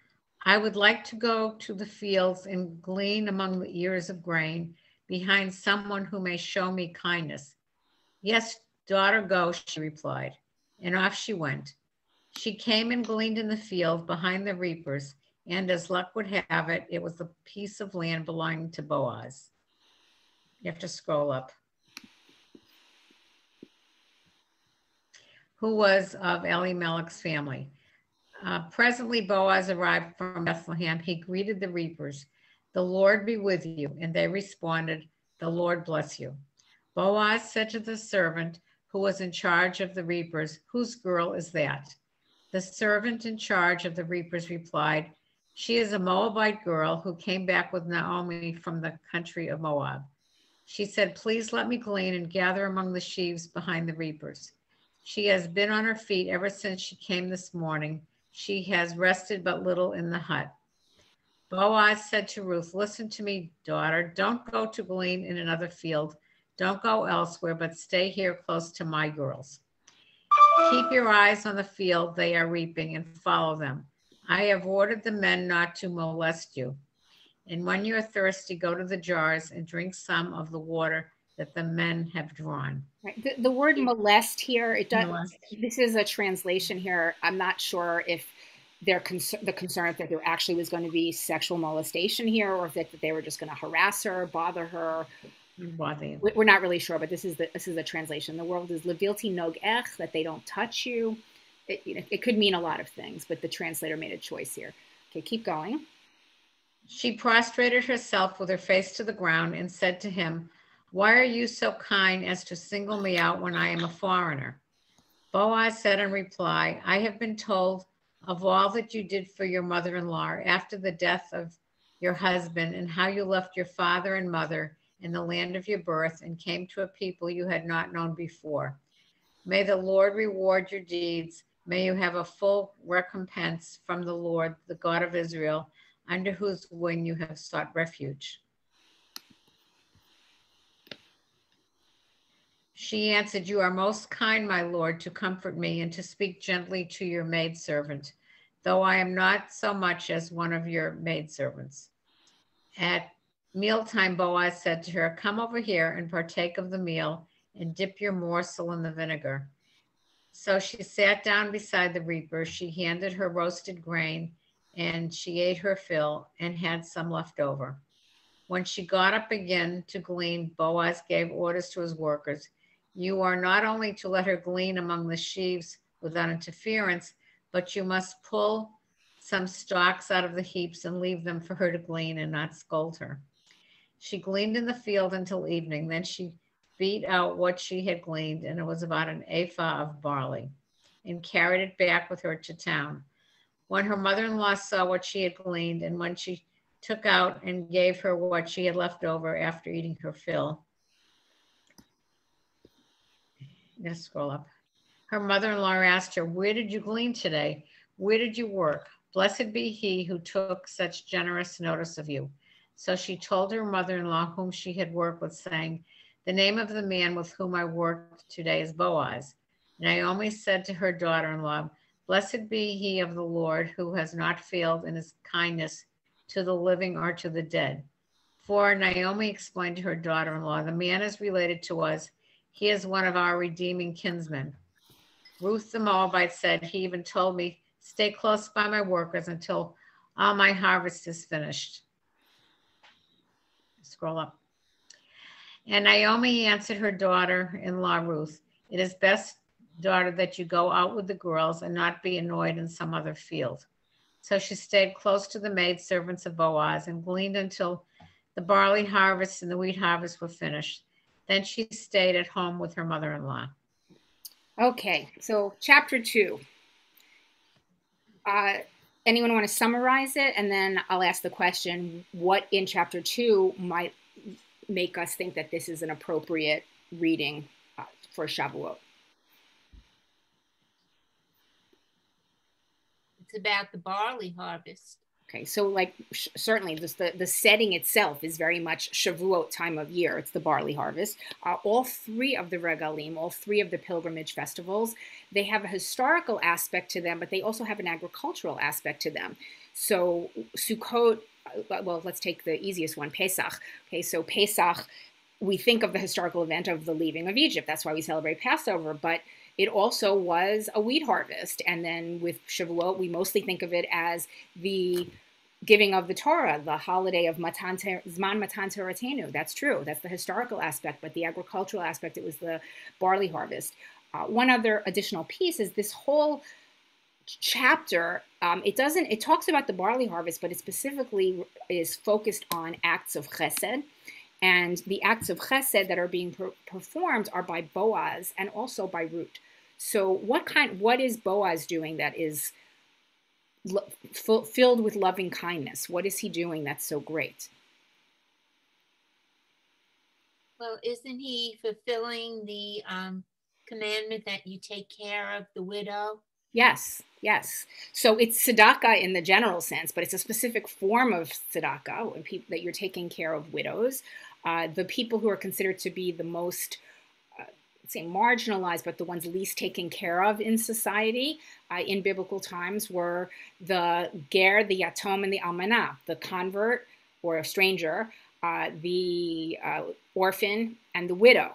I would like to go to the fields and glean among the ears of grain behind someone who may show me kindness. Yes, daughter, go, she replied. And off she went. She came and gleaned in the field behind the reapers, and as luck would have it, it was a piece of land belonging to Boaz. You have to scroll up. Who was of Elimelech's family. Uh, presently, Boaz arrived from Bethlehem. He greeted the reapers. The Lord be with you. And they responded, The Lord bless you. Boaz said to the servant who was in charge of the reapers, Whose girl is that? The servant in charge of the reapers replied, She is a Moabite girl who came back with Naomi from the country of Moab. She said, Please let me glean and gather among the sheaves behind the reapers. She has been on her feet ever since she came this morning. She has rested but little in the hut. Boaz said to Ruth, Listen to me, daughter. Don't go to glean in another field. Don't go elsewhere, but stay here close to my girls. Keep your eyes on the field they are reaping and follow them. I have ordered the men not to molest you. And when you are thirsty, go to the jars and drink some of the water that the men have drawn. Right. The, the word molest here, it does. Molest. This is a translation here. I'm not sure if they're concerned, the concern that there actually was going to be sexual molestation here, or if that, that they were just going to harass her, bother her, we're not really sure, but this is the this is the translation. The world is levilti nog ech, that they don't touch you. It, you know, it could mean a lot of things, but the translator made a choice here. Okay, keep going. She prostrated herself with her face to the ground and said to him, Why are you so kind as to single me out when I am a foreigner? Boaz said in reply, I have been told of all that you did for your mother in law after the death of your husband and how you left your father and mother in the land of your birth and came to a people you had not known before. May the Lord reward your deeds. May you have a full recompense from the Lord, the God of Israel, under whose wing you have sought refuge. She answered, You are most kind, my Lord, to comfort me and to speak gently to your maidservant, though I am not so much as one of your maidservants. At Mealtime, Boaz said to her, Come over here and partake of the meal and dip your morsel in the vinegar. So she sat down beside the reaper. She handed her roasted grain and she ate her fill and had some left over. When she got up again to glean, Boaz gave orders to his workers You are not only to let her glean among the sheaves without interference, but you must pull some stalks out of the heaps and leave them for her to glean and not scold her. She gleaned in the field until evening. Then she beat out what she had gleaned, and it was about an ephah of barley, and carried it back with her to town. When her mother in law saw what she had gleaned, and when she took out and gave her what she had left over after eating her fill, I'm going to scroll up. Her mother in law asked her, Where did you glean today? Where did you work? Blessed be he who took such generous notice of you. So she told her mother in law, whom she had worked with, saying, The name of the man with whom I worked today is Boaz. Naomi said to her daughter in law, Blessed be he of the Lord who has not failed in his kindness to the living or to the dead. For Naomi explained to her daughter in law, The man is related to us. He is one of our redeeming kinsmen. Ruth the Moabite said, He even told me, Stay close by my workers until all my harvest is finished. Scroll up. And Naomi answered her daughter in law, Ruth, It is best, daughter, that you go out with the girls and not be annoyed in some other field. So she stayed close to the maid servants of Boaz and gleaned until the barley harvest and the wheat harvest were finished. Then she stayed at home with her mother in law. Okay, so chapter two. Uh, anyone want to summarize it? And then I'll ask the question what in chapter two might make us think that this is an appropriate reading uh, for Shavuot? It's about the barley harvest. Okay, so like sh- certainly this, the the setting itself is very much Shavuot time of year. It's the barley harvest. Uh, all three of the regalim, all three of the pilgrimage festivals, they have a historical aspect to them, but they also have an agricultural aspect to them. So Sukkot, uh, well, let's take the easiest one, Pesach. Okay, so Pesach, we think of the historical event of the leaving of Egypt. That's why we celebrate Passover, but it also was a wheat harvest. And then with Shavuot, we mostly think of it as the giving of the Torah, the holiday of Matan Zman Matan Toratenu. That's true. That's the historical aspect, but the agricultural aspect, it was the barley harvest. Uh, one other additional piece is this whole chapter. Um, it doesn't. It talks about the barley harvest, but it specifically is focused on acts of chesed. And the acts of chesed that are being per- performed are by Boaz and also by Ruth. So what kind what is Boaz doing that is lo- filled with loving kindness? What is he doing that's so great? Well, isn't he fulfilling the um, commandment that you take care of the widow? Yes, yes. So it's tzedakah in the general sense, but it's a specific form of tzedakah that you're taking care of widows. Uh, the people who are considered to be the most say marginalized, but the ones least taken care of in society uh, in biblical times were the ger, the yatom, and the almanah, the convert or a stranger, uh, the uh, orphan, and the widow.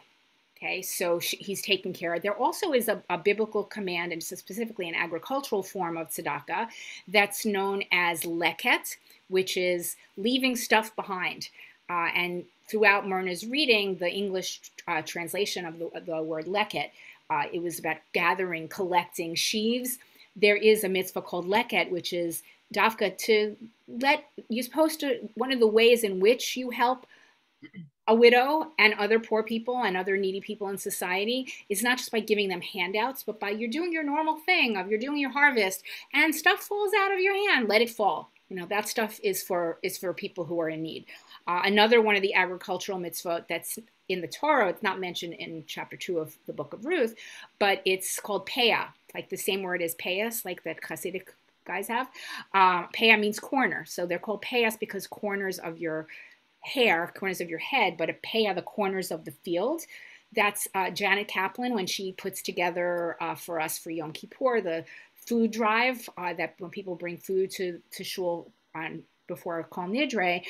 Okay, so she, he's taken care of. There also is a, a biblical command, and specifically an agricultural form of tzedakah, that's known as leket, which is leaving stuff behind. Uh, and throughout Myrna's reading, the English uh, translation of the, the word leket, uh, it was about gathering, collecting sheaves. There is a mitzvah called leket, which is dafka to let, you're supposed to, one of the ways in which you help a widow and other poor people and other needy people in society is not just by giving them handouts, but by you're doing your normal thing of you're doing your harvest and stuff falls out of your hand, let it fall. You know that stuff is for is for people who are in need. Uh, another one of the agricultural mitzvot that's in the Torah, it's not mentioned in chapter two of the book of Ruth, but it's called peah, like the same word as payas, like that Hasidic guys have. Uh, peah means corner, so they're called payas because corners of your hair, corners of your head, but a peah, the corners of the field. That's uh, Janet Kaplan when she puts together uh, for us for Yom Kippur the food drive uh, that when people bring food to to shul on before Kol Nidre,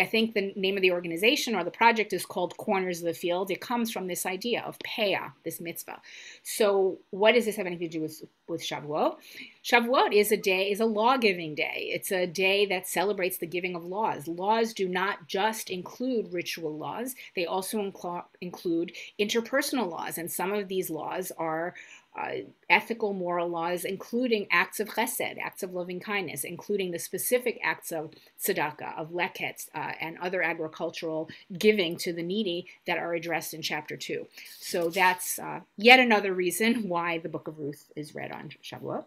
I think the name of the organization or the project is called Corners of the Field. It comes from this idea of peah, this mitzvah. So, what does this have anything to do with, with Shavuot? Shavuot is a day, is a law giving day. It's a day that celebrates the giving of laws. Laws do not just include ritual laws, they also incl- include interpersonal laws. And some of these laws are uh, ethical, moral laws, including acts of chesed, acts of loving kindness, including the specific acts of tzedakah, of leket, uh, and other agricultural giving to the needy that are addressed in chapter two. So that's uh, yet another reason why the book of Ruth is read on Shavuot.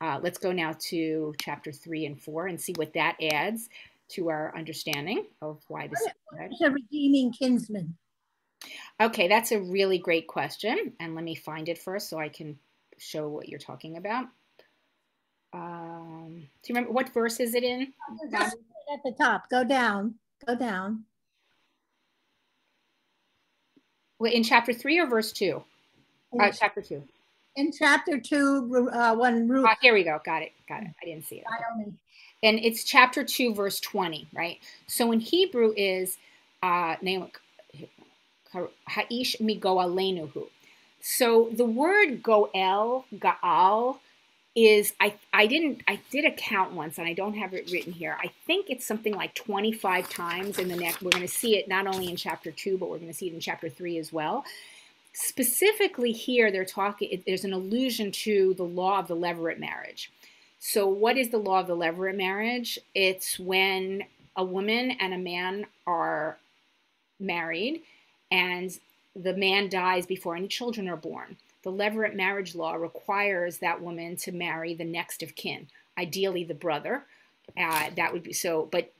Uh, let's go now to chapter three and four and see what that adds to our understanding of why this is a redeeming kinsman. Okay, that's a really great question. And let me find it first so I can show what you're talking about. Um, do you remember what verse is it in? Just at the top. Go down. Go down. Well, in chapter three or verse two? Uh, chapter two. In chapter two, uh, when Ruth. Uh, here we go. Got it. Got it. I didn't see it. Naomi. And it's chapter two, verse 20, right? So in Hebrew is uh, Ha'ish migoalenuhu. So the word goel, gaal, is I I didn't I did a count once and I don't have it written here. I think it's something like 25 times in the next. We're going to see it not only in chapter two, but we're going to see it in chapter three as well. Specifically here, they're talking. There's an allusion to the law of the levirate marriage. So, what is the law of the levirate marriage? It's when a woman and a man are married, and the man dies before any children are born the levirate marriage law requires that woman to marry the next of kin, ideally the brother. Uh, that would be so, but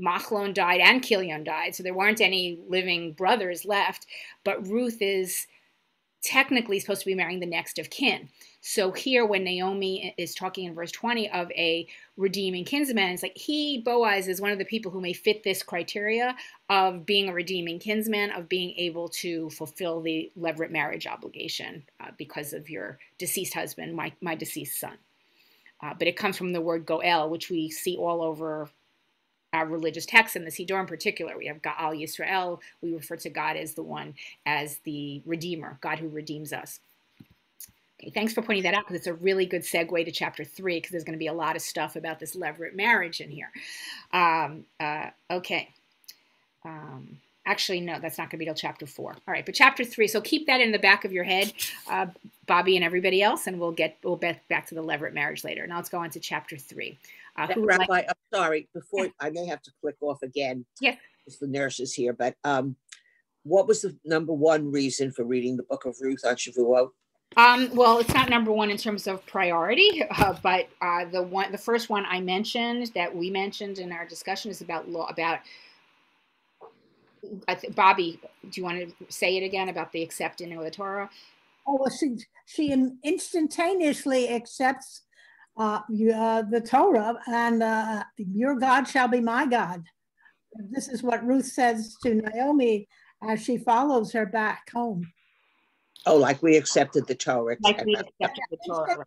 Machlon died and Kilion died, so there weren't any living brothers left. But Ruth is technically supposed to be marrying the next of kin. So here, when Naomi is talking in verse 20 of a redeeming kinsman, it's like he, Boaz, is one of the people who may fit this criteria of being a redeeming kinsman, of being able to fulfill the levirate marriage obligation uh, because of your deceased husband, my, my deceased son. Uh, but it comes from the word goel, which we see all over our religious texts in the Siddur in particular. We have Gaal Yisrael. We refer to God as the one, as the Redeemer, God who redeems us. Okay, thanks for pointing that out because it's a really good segue to chapter three because there's going to be a lot of stuff about this levirate marriage in here. Um, uh, okay. Um, actually, no, that's not going to be till chapter four. All right, but chapter three. So keep that in the back of your head, uh, Bobby and everybody else, and we'll get we'll get back to the levirate marriage later. Now let's go on to chapter three. Uh, Rabbi, like I'm sorry. Before I may have to click off again. Yeah. It's the nurses here, but um, what was the number one reason for reading the Book of Ruth on Shavuot? Um, well, it's not number one in terms of priority, uh, but uh, the one, the first one I mentioned that we mentioned in our discussion is about law. About th- Bobby, do you want to say it again about the accepting of the Torah? Oh, well, she she instantaneously accepts uh, uh, the Torah, and uh, your God shall be my God. This is what Ruth says to Naomi as she follows her back home. Oh, like we accepted the Torah. Like we accepted the Torah.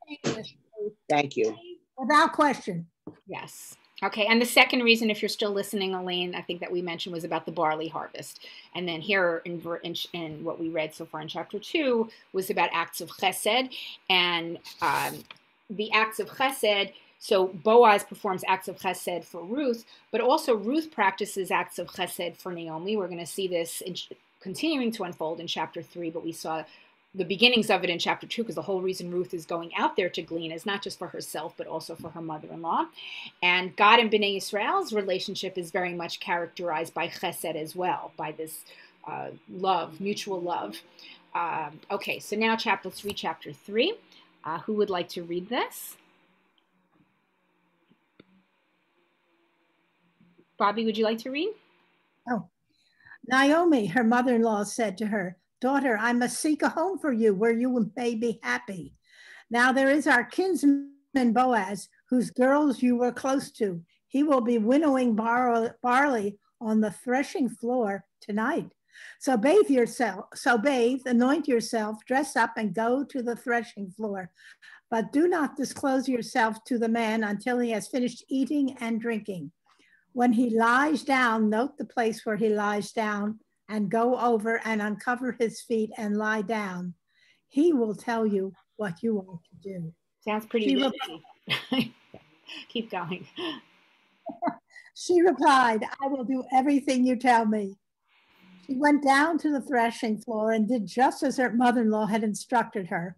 Thank you. Without question. Yes. Okay, and the second reason, if you're still listening, Elaine, I think that we mentioned was about the barley harvest. And then here in, in, in what we read so far in chapter two was about acts of chesed. And um, the acts of chesed, so Boaz performs acts of chesed for Ruth, but also Ruth practices acts of chesed for Naomi. We're going to see this in, continuing to unfold in chapter three, but we saw the beginnings of it in chapter two, because the whole reason Ruth is going out there to glean is not just for herself, but also for her mother-in-law. And God and Bnei Israel's relationship is very much characterized by chesed as well, by this uh, love, mutual love. Um, okay, so now chapter three, chapter three. Uh, who would like to read this? Bobby, would you like to read? Oh, Naomi, her mother-in-law said to her, Daughter, I must seek a home for you where you may be happy. Now there is our kinsman Boaz, whose girls you were close to. He will be winnowing barley on the threshing floor tonight. So bathe yourself, so bathe, anoint yourself, dress up, and go to the threshing floor. But do not disclose yourself to the man until he has finished eating and drinking. When he lies down, note the place where he lies down and go over and uncover his feet and lie down. He will tell you what you ought to do. Sounds pretty Keep going. she replied, I will do everything you tell me. She went down to the threshing floor and did just as her mother in law had instructed her.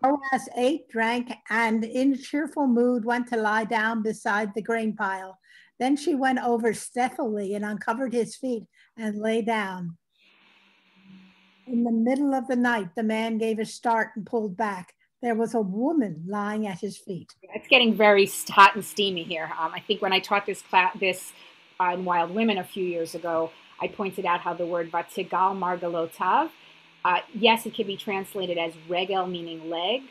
Boaz ate, drank, and in cheerful mood went to lie down beside the grain pile. Then she went over stealthily and uncovered his feet and lay down. In the middle of the night, the man gave a start and pulled back. There was a woman lying at his feet. It's getting very hot and steamy here. Um, I think when I taught this class, this on Wild Women a few years ago, I pointed out how the word vatigal margalotav, uh, yes, it can be translated as regel, meaning leg,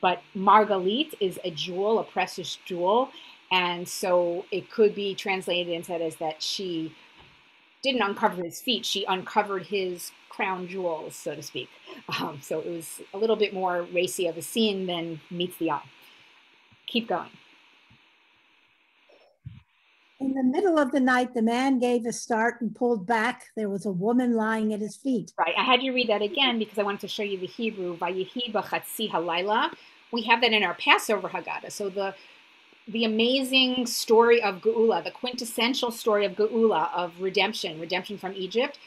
but margalit is a jewel, a precious jewel. And so it could be translated and said as that she didn't uncover his feet, she uncovered his crown jewels, so to speak. Um, so it was a little bit more racy of a scene than meets the eye. Keep going. In the middle of the night, the man gave a start and pulled back. There was a woman lying at his feet. Right. I had you read that again because I wanted to show you the Hebrew. We have that in our Passover Haggadah. So the the amazing story of Geula, the quintessential story of Geula, of redemption, redemption from Egypt.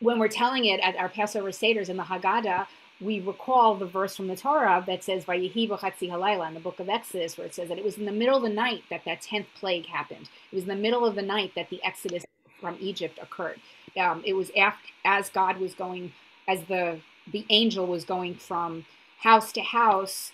When we're telling it at our Passover Seder's in the Haggadah, we recall the verse from the Torah that says Vayihi b'chatzi in the book of Exodus, where it says that it was in the middle of the night that that tenth plague happened. It was in the middle of the night that the exodus from Egypt occurred. Um, it was after, as God was going, as the the angel was going from house to house,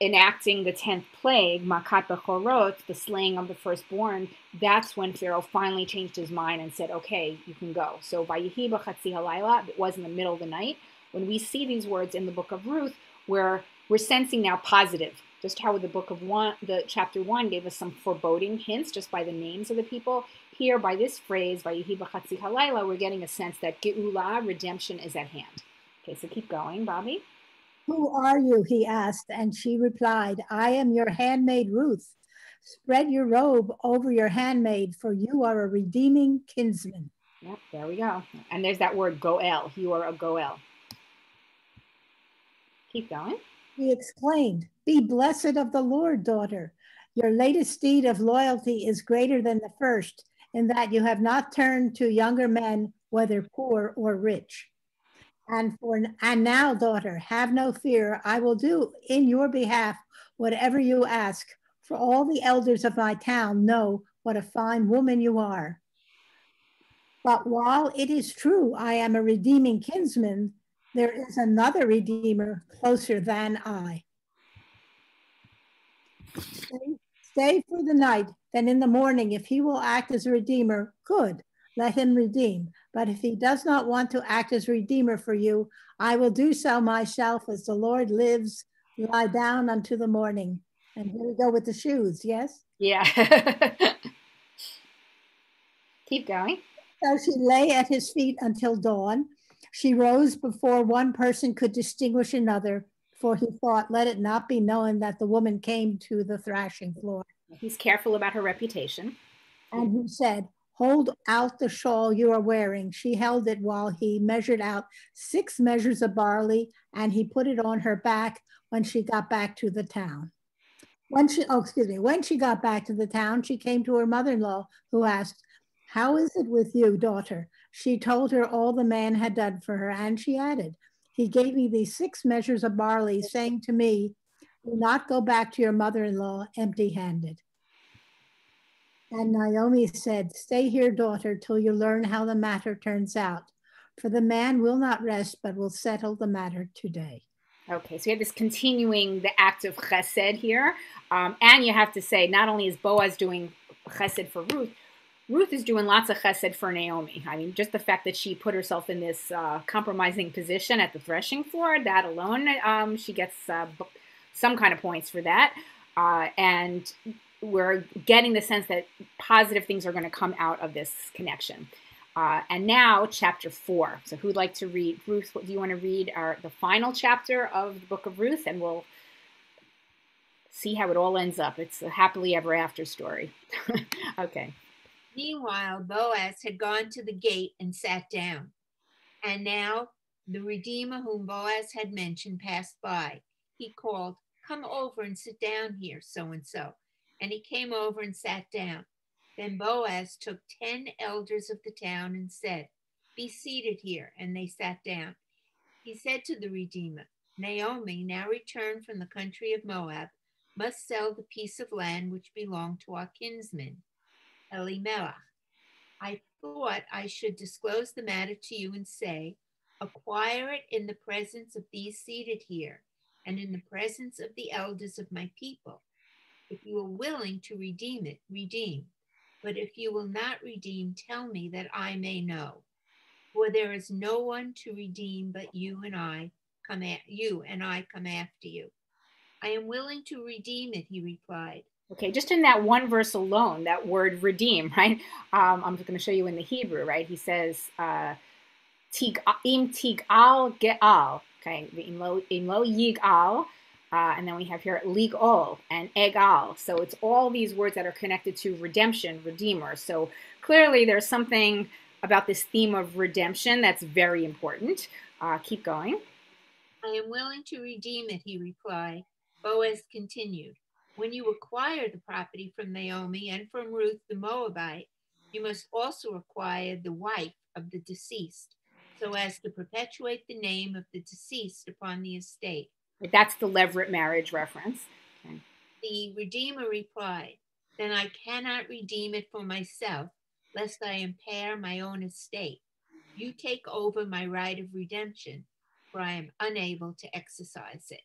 enacting the tenth plague, Makat Bechorot, the slaying of the firstborn. That's when Pharaoh finally changed his mind and said, "Okay, you can go." So Vayihi b'chatzi. It was in the middle of the night when we see these words in the book of Ruth, where we're sensing now positive, just how the book of one, the chapter one gave us some foreboding hints just by the names of the people. Here, by this phrase, Vayihi b'chatzi halayla, we're getting a sense that Geula, redemption, is at hand. Okay, so keep going, Bobby. Who are you? He asked, and she replied, I am your handmaid Ruth. Spread your robe over your handmaid, for you are a redeeming kinsman. Yep, there we go. And there's that word goel. You are a goel. Keep going. He exclaimed, Be blessed of the Lord, daughter. Your latest deed of loyalty is greater than the first, in that you have not turned to younger men, whether poor or rich. And for and now, daughter, have no fear. I will do in your behalf whatever you ask. For all the elders of my town know what a fine woman you are. But while it is true I am a redeeming kinsman, there is another Redeemer closer than I. Stay, stay for the night, then in the morning, if he will act as a Redeemer, good, let him redeem. But if he does not want to act as Redeemer for you, I will do so myself as the Lord lives. Lie down unto the morning. And here we go with the shoes, yes? Yeah. Keep going. So she lay at his feet until dawn. She rose before one person could distinguish another, for he thought, let it not be known that the woman came to the threshing floor. He's careful about her reputation. And he said, Hold out the shawl you are wearing. She held it while he measured out six measures of barley, and he put it on her back when she got back to the town. When she, oh, excuse me, when she got back to the town, she came to her mother in law, who asked, How is it with you, daughter? She told her all the man had done for her, and she added, He gave me these six measures of barley, saying to me, Do not go back to your mother in law empty handed. And Naomi said, Stay here, daughter, till you learn how the matter turns out. For the man will not rest, but will settle the matter today. Okay, so you have this continuing the act of chesed here. Um, and you have to say, not only is Boaz doing chesed for Ruth, Ruth is doing lots of chesed for Naomi. I mean, just the fact that she put herself in this uh, compromising position at the threshing floor, that alone, um, she gets uh, some kind of points for that. Uh, and we're getting the sense that positive things are going to come out of this connection. Uh, and now, chapter four. So, who'd like to read? Ruth, what do you want to read? Our, the final chapter of the book of Ruth, and we'll see how it all ends up. It's a happily ever after story. okay. Meanwhile, Boaz had gone to the gate and sat down. And now the Redeemer whom Boaz had mentioned passed by. He called, Come over and sit down here, so and so. And he came over and sat down. Then Boaz took ten elders of the town and said, Be seated here. And they sat down. He said to the Redeemer, Naomi, now returned from the country of Moab, must sell the piece of land which belonged to our kinsman Elimelech. I thought I should disclose the matter to you and say, acquire it in the presence of these seated here and in the presence of the elders of my people. If you are willing to redeem it, redeem. But if you will not redeem, tell me that I may know. For there is no one to redeem but you and I come at you and I come after you. I am willing to redeem it, he replied. Okay, just in that one verse alone, that word redeem, right? Um, I'm just going to show you in the Hebrew, right? He says, uh, im al ge'al, okay, im lo, im lo yig'al, uh, and then we have here lig'ol and egal. So it's all these words that are connected to redemption, redeemer. So clearly there's something about this theme of redemption that's very important. Uh, keep going. I am willing to redeem it, he replied. Boaz continued, When you acquire the property from Naomi and from Ruth the Moabite, you must also acquire the wife of the deceased, so as to perpetuate the name of the deceased upon the estate. That's the Levirate marriage reference. Okay. The Redeemer replied, Then I cannot redeem it for myself, lest I impair my own estate. You take over my right of redemption, for I am unable to exercise it.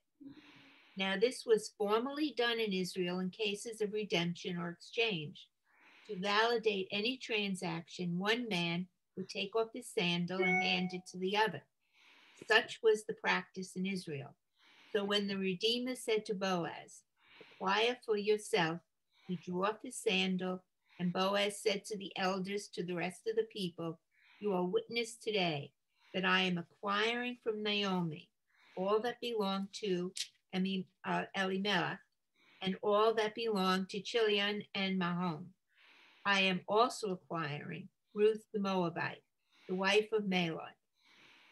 Now, this was formally done in Israel in cases of redemption or exchange. To validate any transaction, one man would take off his sandal and hand it to the other. Such was the practice in Israel. So when the Redeemer said to Boaz, Acquire for yourself, he drew off his sandal, and Boaz said to the elders, to the rest of the people, You are witness today that I am acquiring from Naomi all that belonged to uh, Elimelech, and all that belonged to Chilion and Mahlon. I am also acquiring Ruth the Moabite, the wife of Mahlon,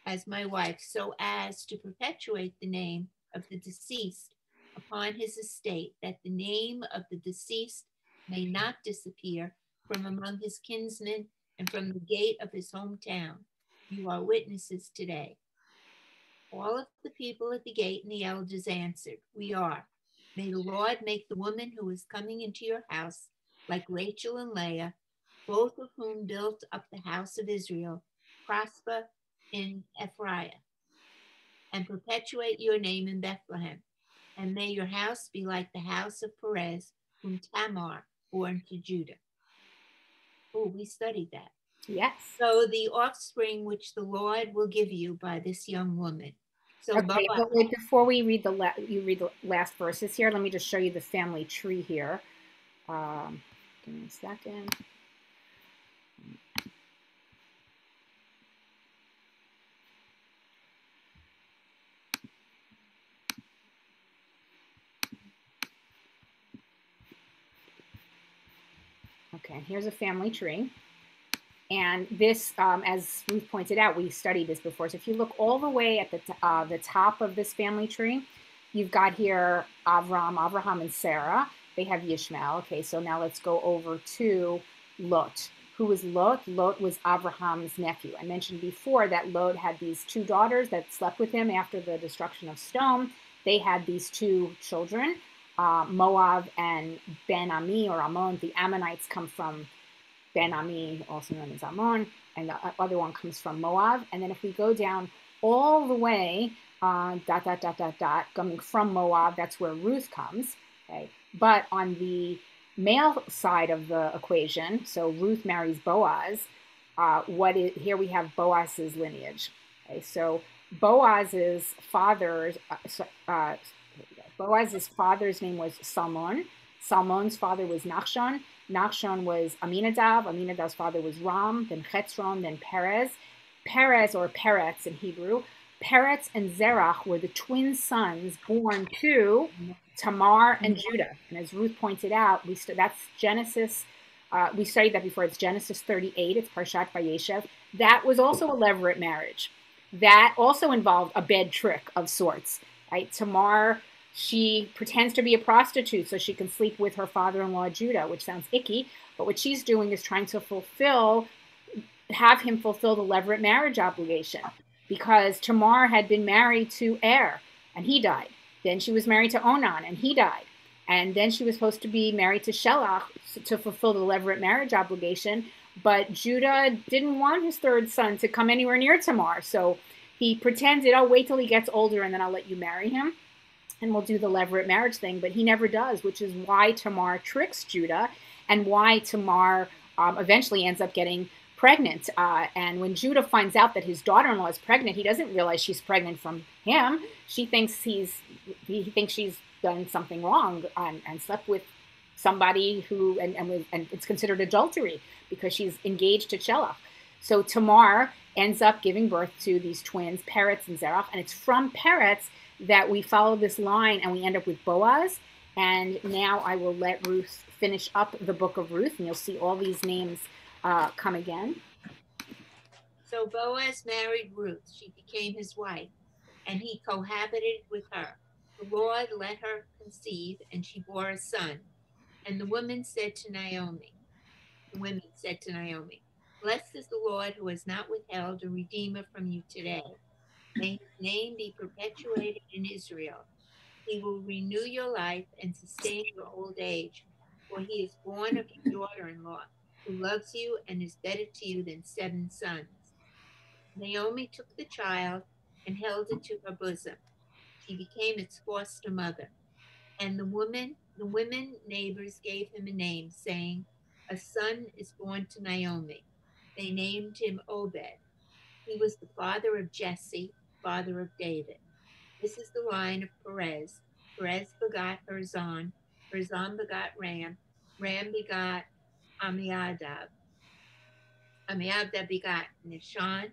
as my wife, so as to perpetuate the name of the deceased upon his estate, that the name of the deceased may not disappear from among his kinsmen and from the gate of his hometown. You are witnesses today. All of the people at the gate and the elders answered, We are. May the Lord make the woman who is coming into your house like Rachel and Leah, both of whom built up the house of Israel, prosper in Ephraim, and perpetuate your name in Bethlehem. And may your house be like the house of Perez, whom Tamar born to Judah. Oh, we studied that. Yes. So the offspring which the Lord will give you by this young woman so okay, but wait, before we read the la- you read the last verses here, let me just show you the family tree here. Um, give me a second. Okay, here's a family tree. And this, um, as Ruth pointed out, we studied this before. So if you look all the way at the, uh, the top of this family tree, you've got here Avram, Abraham, and Sarah. They have Yishmael. Okay, so now let's go over to Lot. Who was Lot? Lot was Abraham's nephew. I mentioned before that Lot had these two daughters that slept with him after the destruction of Sodom. They had these two children, uh, Moab and Ben Ami or Ammon. The Ammonites come from Ben Ami, also known as Ammon, and the other one comes from Moab. And then if we go down all the way, uh, dot, dot, dot, dot, dot, coming from Moab, that's where Ruth comes. Okay. But on the male side of the equation, so Ruth marries Boaz, uh, what is, here we have Boaz's lineage. Okay. So Boaz's father's, uh, uh Boaz's father's name was Salmon. Salmon's father was Nachshon. Nachshon was Aminadab. Aminadab's father was Ram, then Chetzron, then Perez. Perez, or Peretz in Hebrew, Peretz and Zerach were the twin sons born to Tamar and Judah. And as Ruth pointed out, we st- that's Genesis. Uh, we studied that before. It's Genesis 38. It's Parshat Vayeshev. That was also a levirate marriage. That also involved a bed trick of sorts. Right? Tamar she pretends to be a prostitute so she can sleep with her father in law, Judah, which sounds icky. But what she's doing is trying to fulfill, have him fulfill the levirate marriage obligation because Tamar had been married to Er and he died. Then she was married to Onan and he died. And then she was supposed to be married to Shelah to fulfill the levirate marriage obligation. But Judah didn't want his third son to come anywhere near Tamar. So he pretended, I'll wait till he gets older and then I'll let you marry him and we'll do the levirate marriage thing, but he never does, which is why Tamar tricks Judah and why Tamar um, eventually ends up getting pregnant. Uh, and when Judah finds out that his daughter-in-law is pregnant, he doesn't realize she's pregnant from him. She thinks he's he thinks she's done something wrong and, and slept with somebody who and, and, and it's considered adultery because she's engaged to Shelah. So Tamar ends up giving birth to these twins, Peretz and Zerach, and it's from Peretz that we follow this line and we end up with Boaz. And now I will let Ruth finish up the book of Ruth, and you'll see all these names uh, come again. So Boaz married Ruth. She became his wife, and he cohabited with her. The Lord let her conceive, and she bore a son. And the woman said to Naomi, the women said to Naomi, Blessed is the Lord who has not withheld a redeemer from you today. May his name be perpetuated in Israel. He will renew your life and sustain your old age, for he is born of your daughter in law who loves you and is better to you than seven sons. Naomi took the child and held it to her bosom. She became its foster mother. And the woman, the women neighbors gave him a name, saying, A son is born to Naomi. They named him Obed. He was the father of Jesse, father of David. This is the line of Perez. Perez begot Herzon. Herzon begot Ram. Ram begot Amminadab. Amminadab begot Nishan.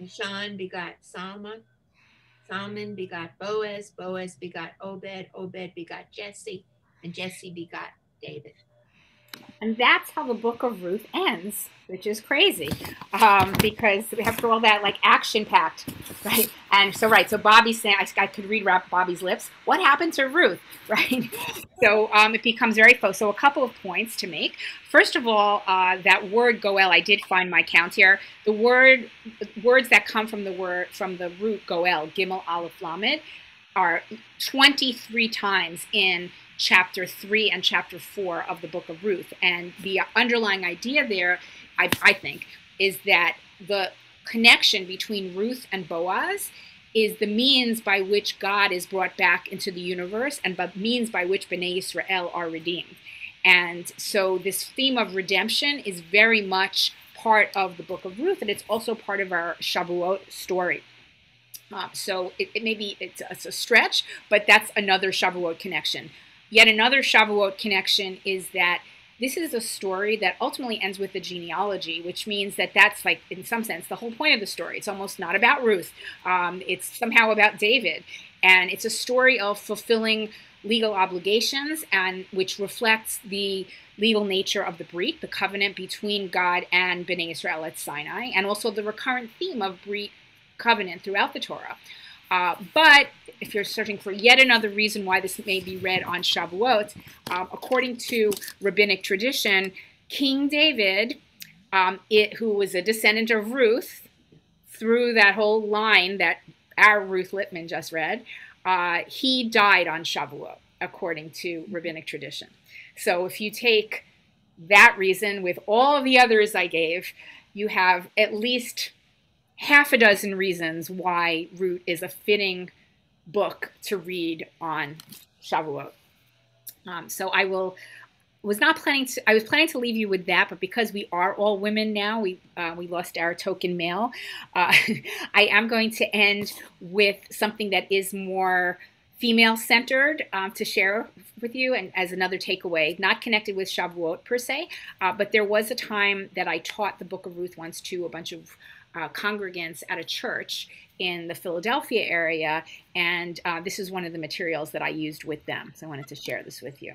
Nishan begot Salmon. Salmon begot Boaz. Boaz begot Obed. Obed begot Jesse. And Jesse begot David. And that's how the book of Ruth ends, which is crazy um, because we have all that like action packed, right? And so, right, so Bobby's saying, I, I could read Bobby's lips. What happened to Ruth, right? so um, it becomes very close. So, a couple of points to make. First of all, uh, that word goel, I did find my count here. The word words that come from the word from the root goel, gimel aleph lamed, are 23 times in chapter three and chapter four of the book of Ruth. And the underlying idea there, I, I think, is that the connection between Ruth and Boaz is the means by which God is brought back into the universe and the means by which Bnei Israel are redeemed. And so this theme of redemption is very much part of the book of Ruth, and it's also part of our Shavuot story. Uh, so it, it may be it's, it's, a stretch, but that's another Shavuot connection. Yet another Shavuot connection is that this is a story that ultimately ends with the genealogy, which means that that's like, in some sense, the whole point of the story. It's almost not about Ruth. Um, it's somehow about David. And it's a story of fulfilling legal obligations and which reflects the legal nature of the Brit, the covenant between God and Bnei Israel at Sinai, and also the recurrent theme of Brit covenant throughout the Torah. Uh, but if you're searching for yet another reason why this may be read on Shavuot, um, according to rabbinic tradition, King David, um, it, who was a descendant of Ruth, through that whole line that our Ruth Lippman just read, uh, he died on Shavuot, according to rabbinic tradition. So if you take that reason with all the others I gave, you have at least half a dozen reasons why Ruth is a fitting book to read on Shavuot. Um, so I will was not planning to. I was planning to leave you with that, but because we are all women now, we uh, we lost our token male. Uh, I am going to end with something that is more female centered um, to share with you and as another takeaway not connected with shavuot per se uh, but there was a time that i taught the book of ruth once to a bunch of uh, congregants at a church in the Philadelphia area, and uh, this is one of the materials that I used with them. So I wanted to share this with you.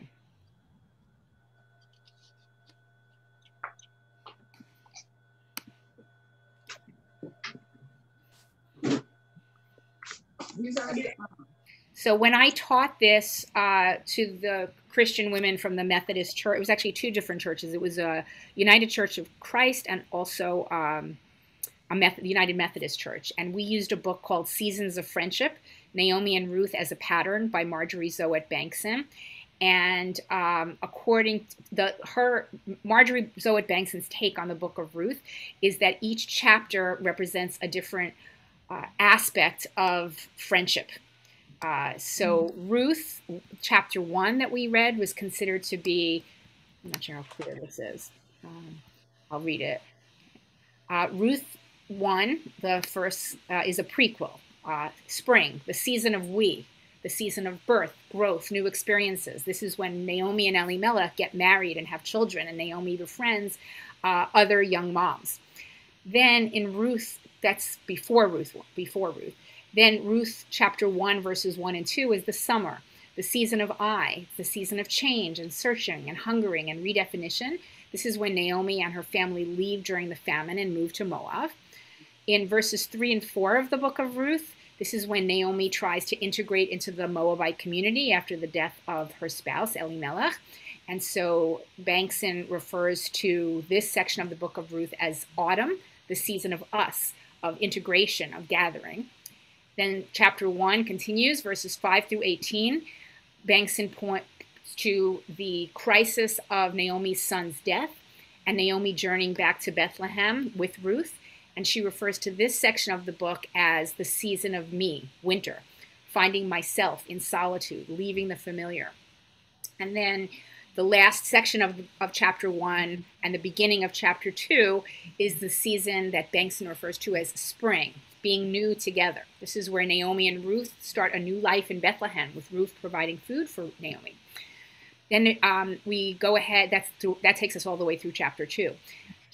So when I taught this uh, to the Christian women from the Methodist Church, it was actually two different churches. It was a United Church of Christ and also um, a Meth- United Methodist Church, and we used a book called Seasons of Friendship, Naomi and Ruth as a Pattern by Marjory Zoet Bankson. And um, according to the her Marjory Zoet Bankson's take on the book of Ruth is that each chapter represents a different uh, aspect of friendship. Uh, so mm-hmm. Ruth, chapter one that we read, was considered to be I'm not sure how clear this is. Um, I'll read it. Uh, Ruth 1, the first, uh, is a prequel. Uh, spring, the season of we, the season of birth, growth, new experiences. This is when Naomi and Elimelech get married and have children, and Naomi befriends uh, other young moms. Then in Ruth, that's before Ruth, before Ruth. Then Ruth chapter 1, verses 1 and 2 is the summer, the season of I, the season of change and searching and hungering and redefinition. This is when Naomi and her family leave during the famine and move to Moab. In verses 3 and 4 of the book of Ruth, this is when Naomi tries to integrate into the Moabite community after the death of her spouse, Elimelech. And so Bankson refers to this section of the book of Ruth as autumn, the season of us, of integration, of gathering. Then chapter 1 continues, verses 5 through 18. Bankson points to the crisis of Naomi's son's death and Naomi journeying back to Bethlehem with Ruth. And she refers to this section of the book as the season of me, winter, finding myself in solitude, leaving the familiar. And then the last section of, of chapter one and the beginning of chapter two is the season that Bankson refers to as spring, being new together. This is where Naomi and Ruth start a new life in Bethlehem, with Ruth providing food for Naomi. Then um, we go ahead, that's through, that takes us all the way through chapter two.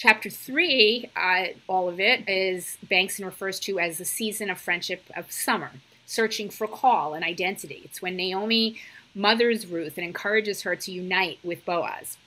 Chapter three, uh, all of it, is Bankson refers to as the season of friendship of summer, searching for call and identity. It's when Naomi mothers Ruth and encourages her to unite with Boaz.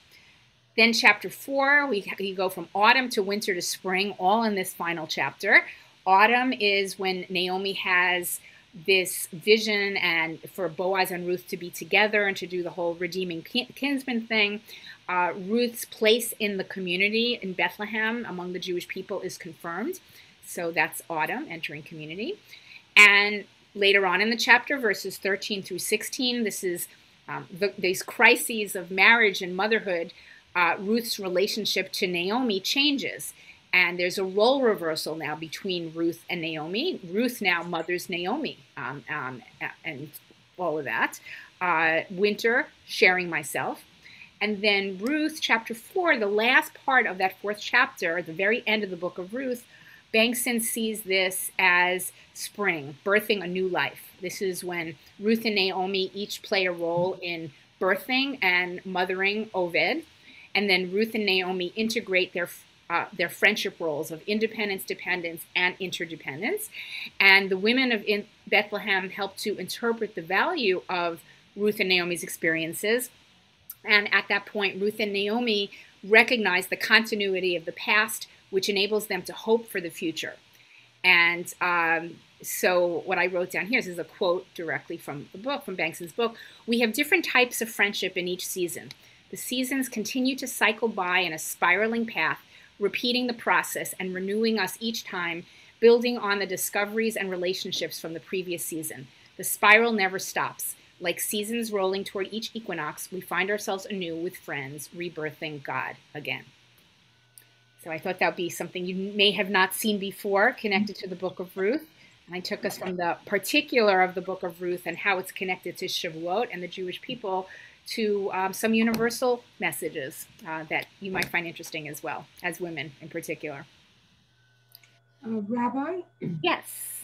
Then, chapter four, we, we go from autumn to winter to spring, all in this final chapter. Autumn is when Naomi has this vision and for Boaz and Ruth to be together and to do the whole redeeming kinsman thing. Uh, Ruth's place in the community in Bethlehem among the Jewish people is confirmed. So that's autumn, entering community. And later on in the chapter, verses 13 through 16, this is um, the, these crises of marriage and motherhood. Uh, Ruth's relationship to Naomi changes and there's a role reversal now between Ruth and Naomi. Ruth now mothers Naomi um, um, and all of that. Uh, winter, sharing myself. And then Ruth, chapter four, the last part of that fourth chapter, the very end of the book of Ruth, Bankson sees this as spring, birthing a new life. This is when Ruth and Naomi each play a role in birthing and mothering Oved. And then Ruth and Naomi integrate their uh, their friendship roles of independence, dependence, and interdependence. And the women of Bethlehem help to interpret the value of Ruth and Naomi's experiences. And at that point, Ruth and Naomi recognize the continuity of the past, which enables them to hope for the future. And um, so, what I wrote down here this is a quote directly from the book, from Bankson's book. We have different types of friendship in each season. The seasons continue to cycle by in a spiraling path repeating the process and renewing us each time, building on the discoveries and relationships from the previous season. The spiral never stops. Like seasons rolling toward each equinox, we find ourselves anew with friends, rebirthing God again. So I thought that would be something you may have not seen before connected to the book of Ruth. And I took us from the particular of the book of Ruth and how it's connected to Shavuot and the Jewish people to um, some universal messages uh, that you might find interesting as well, as women in particular. Uh, Rabbi? Yes.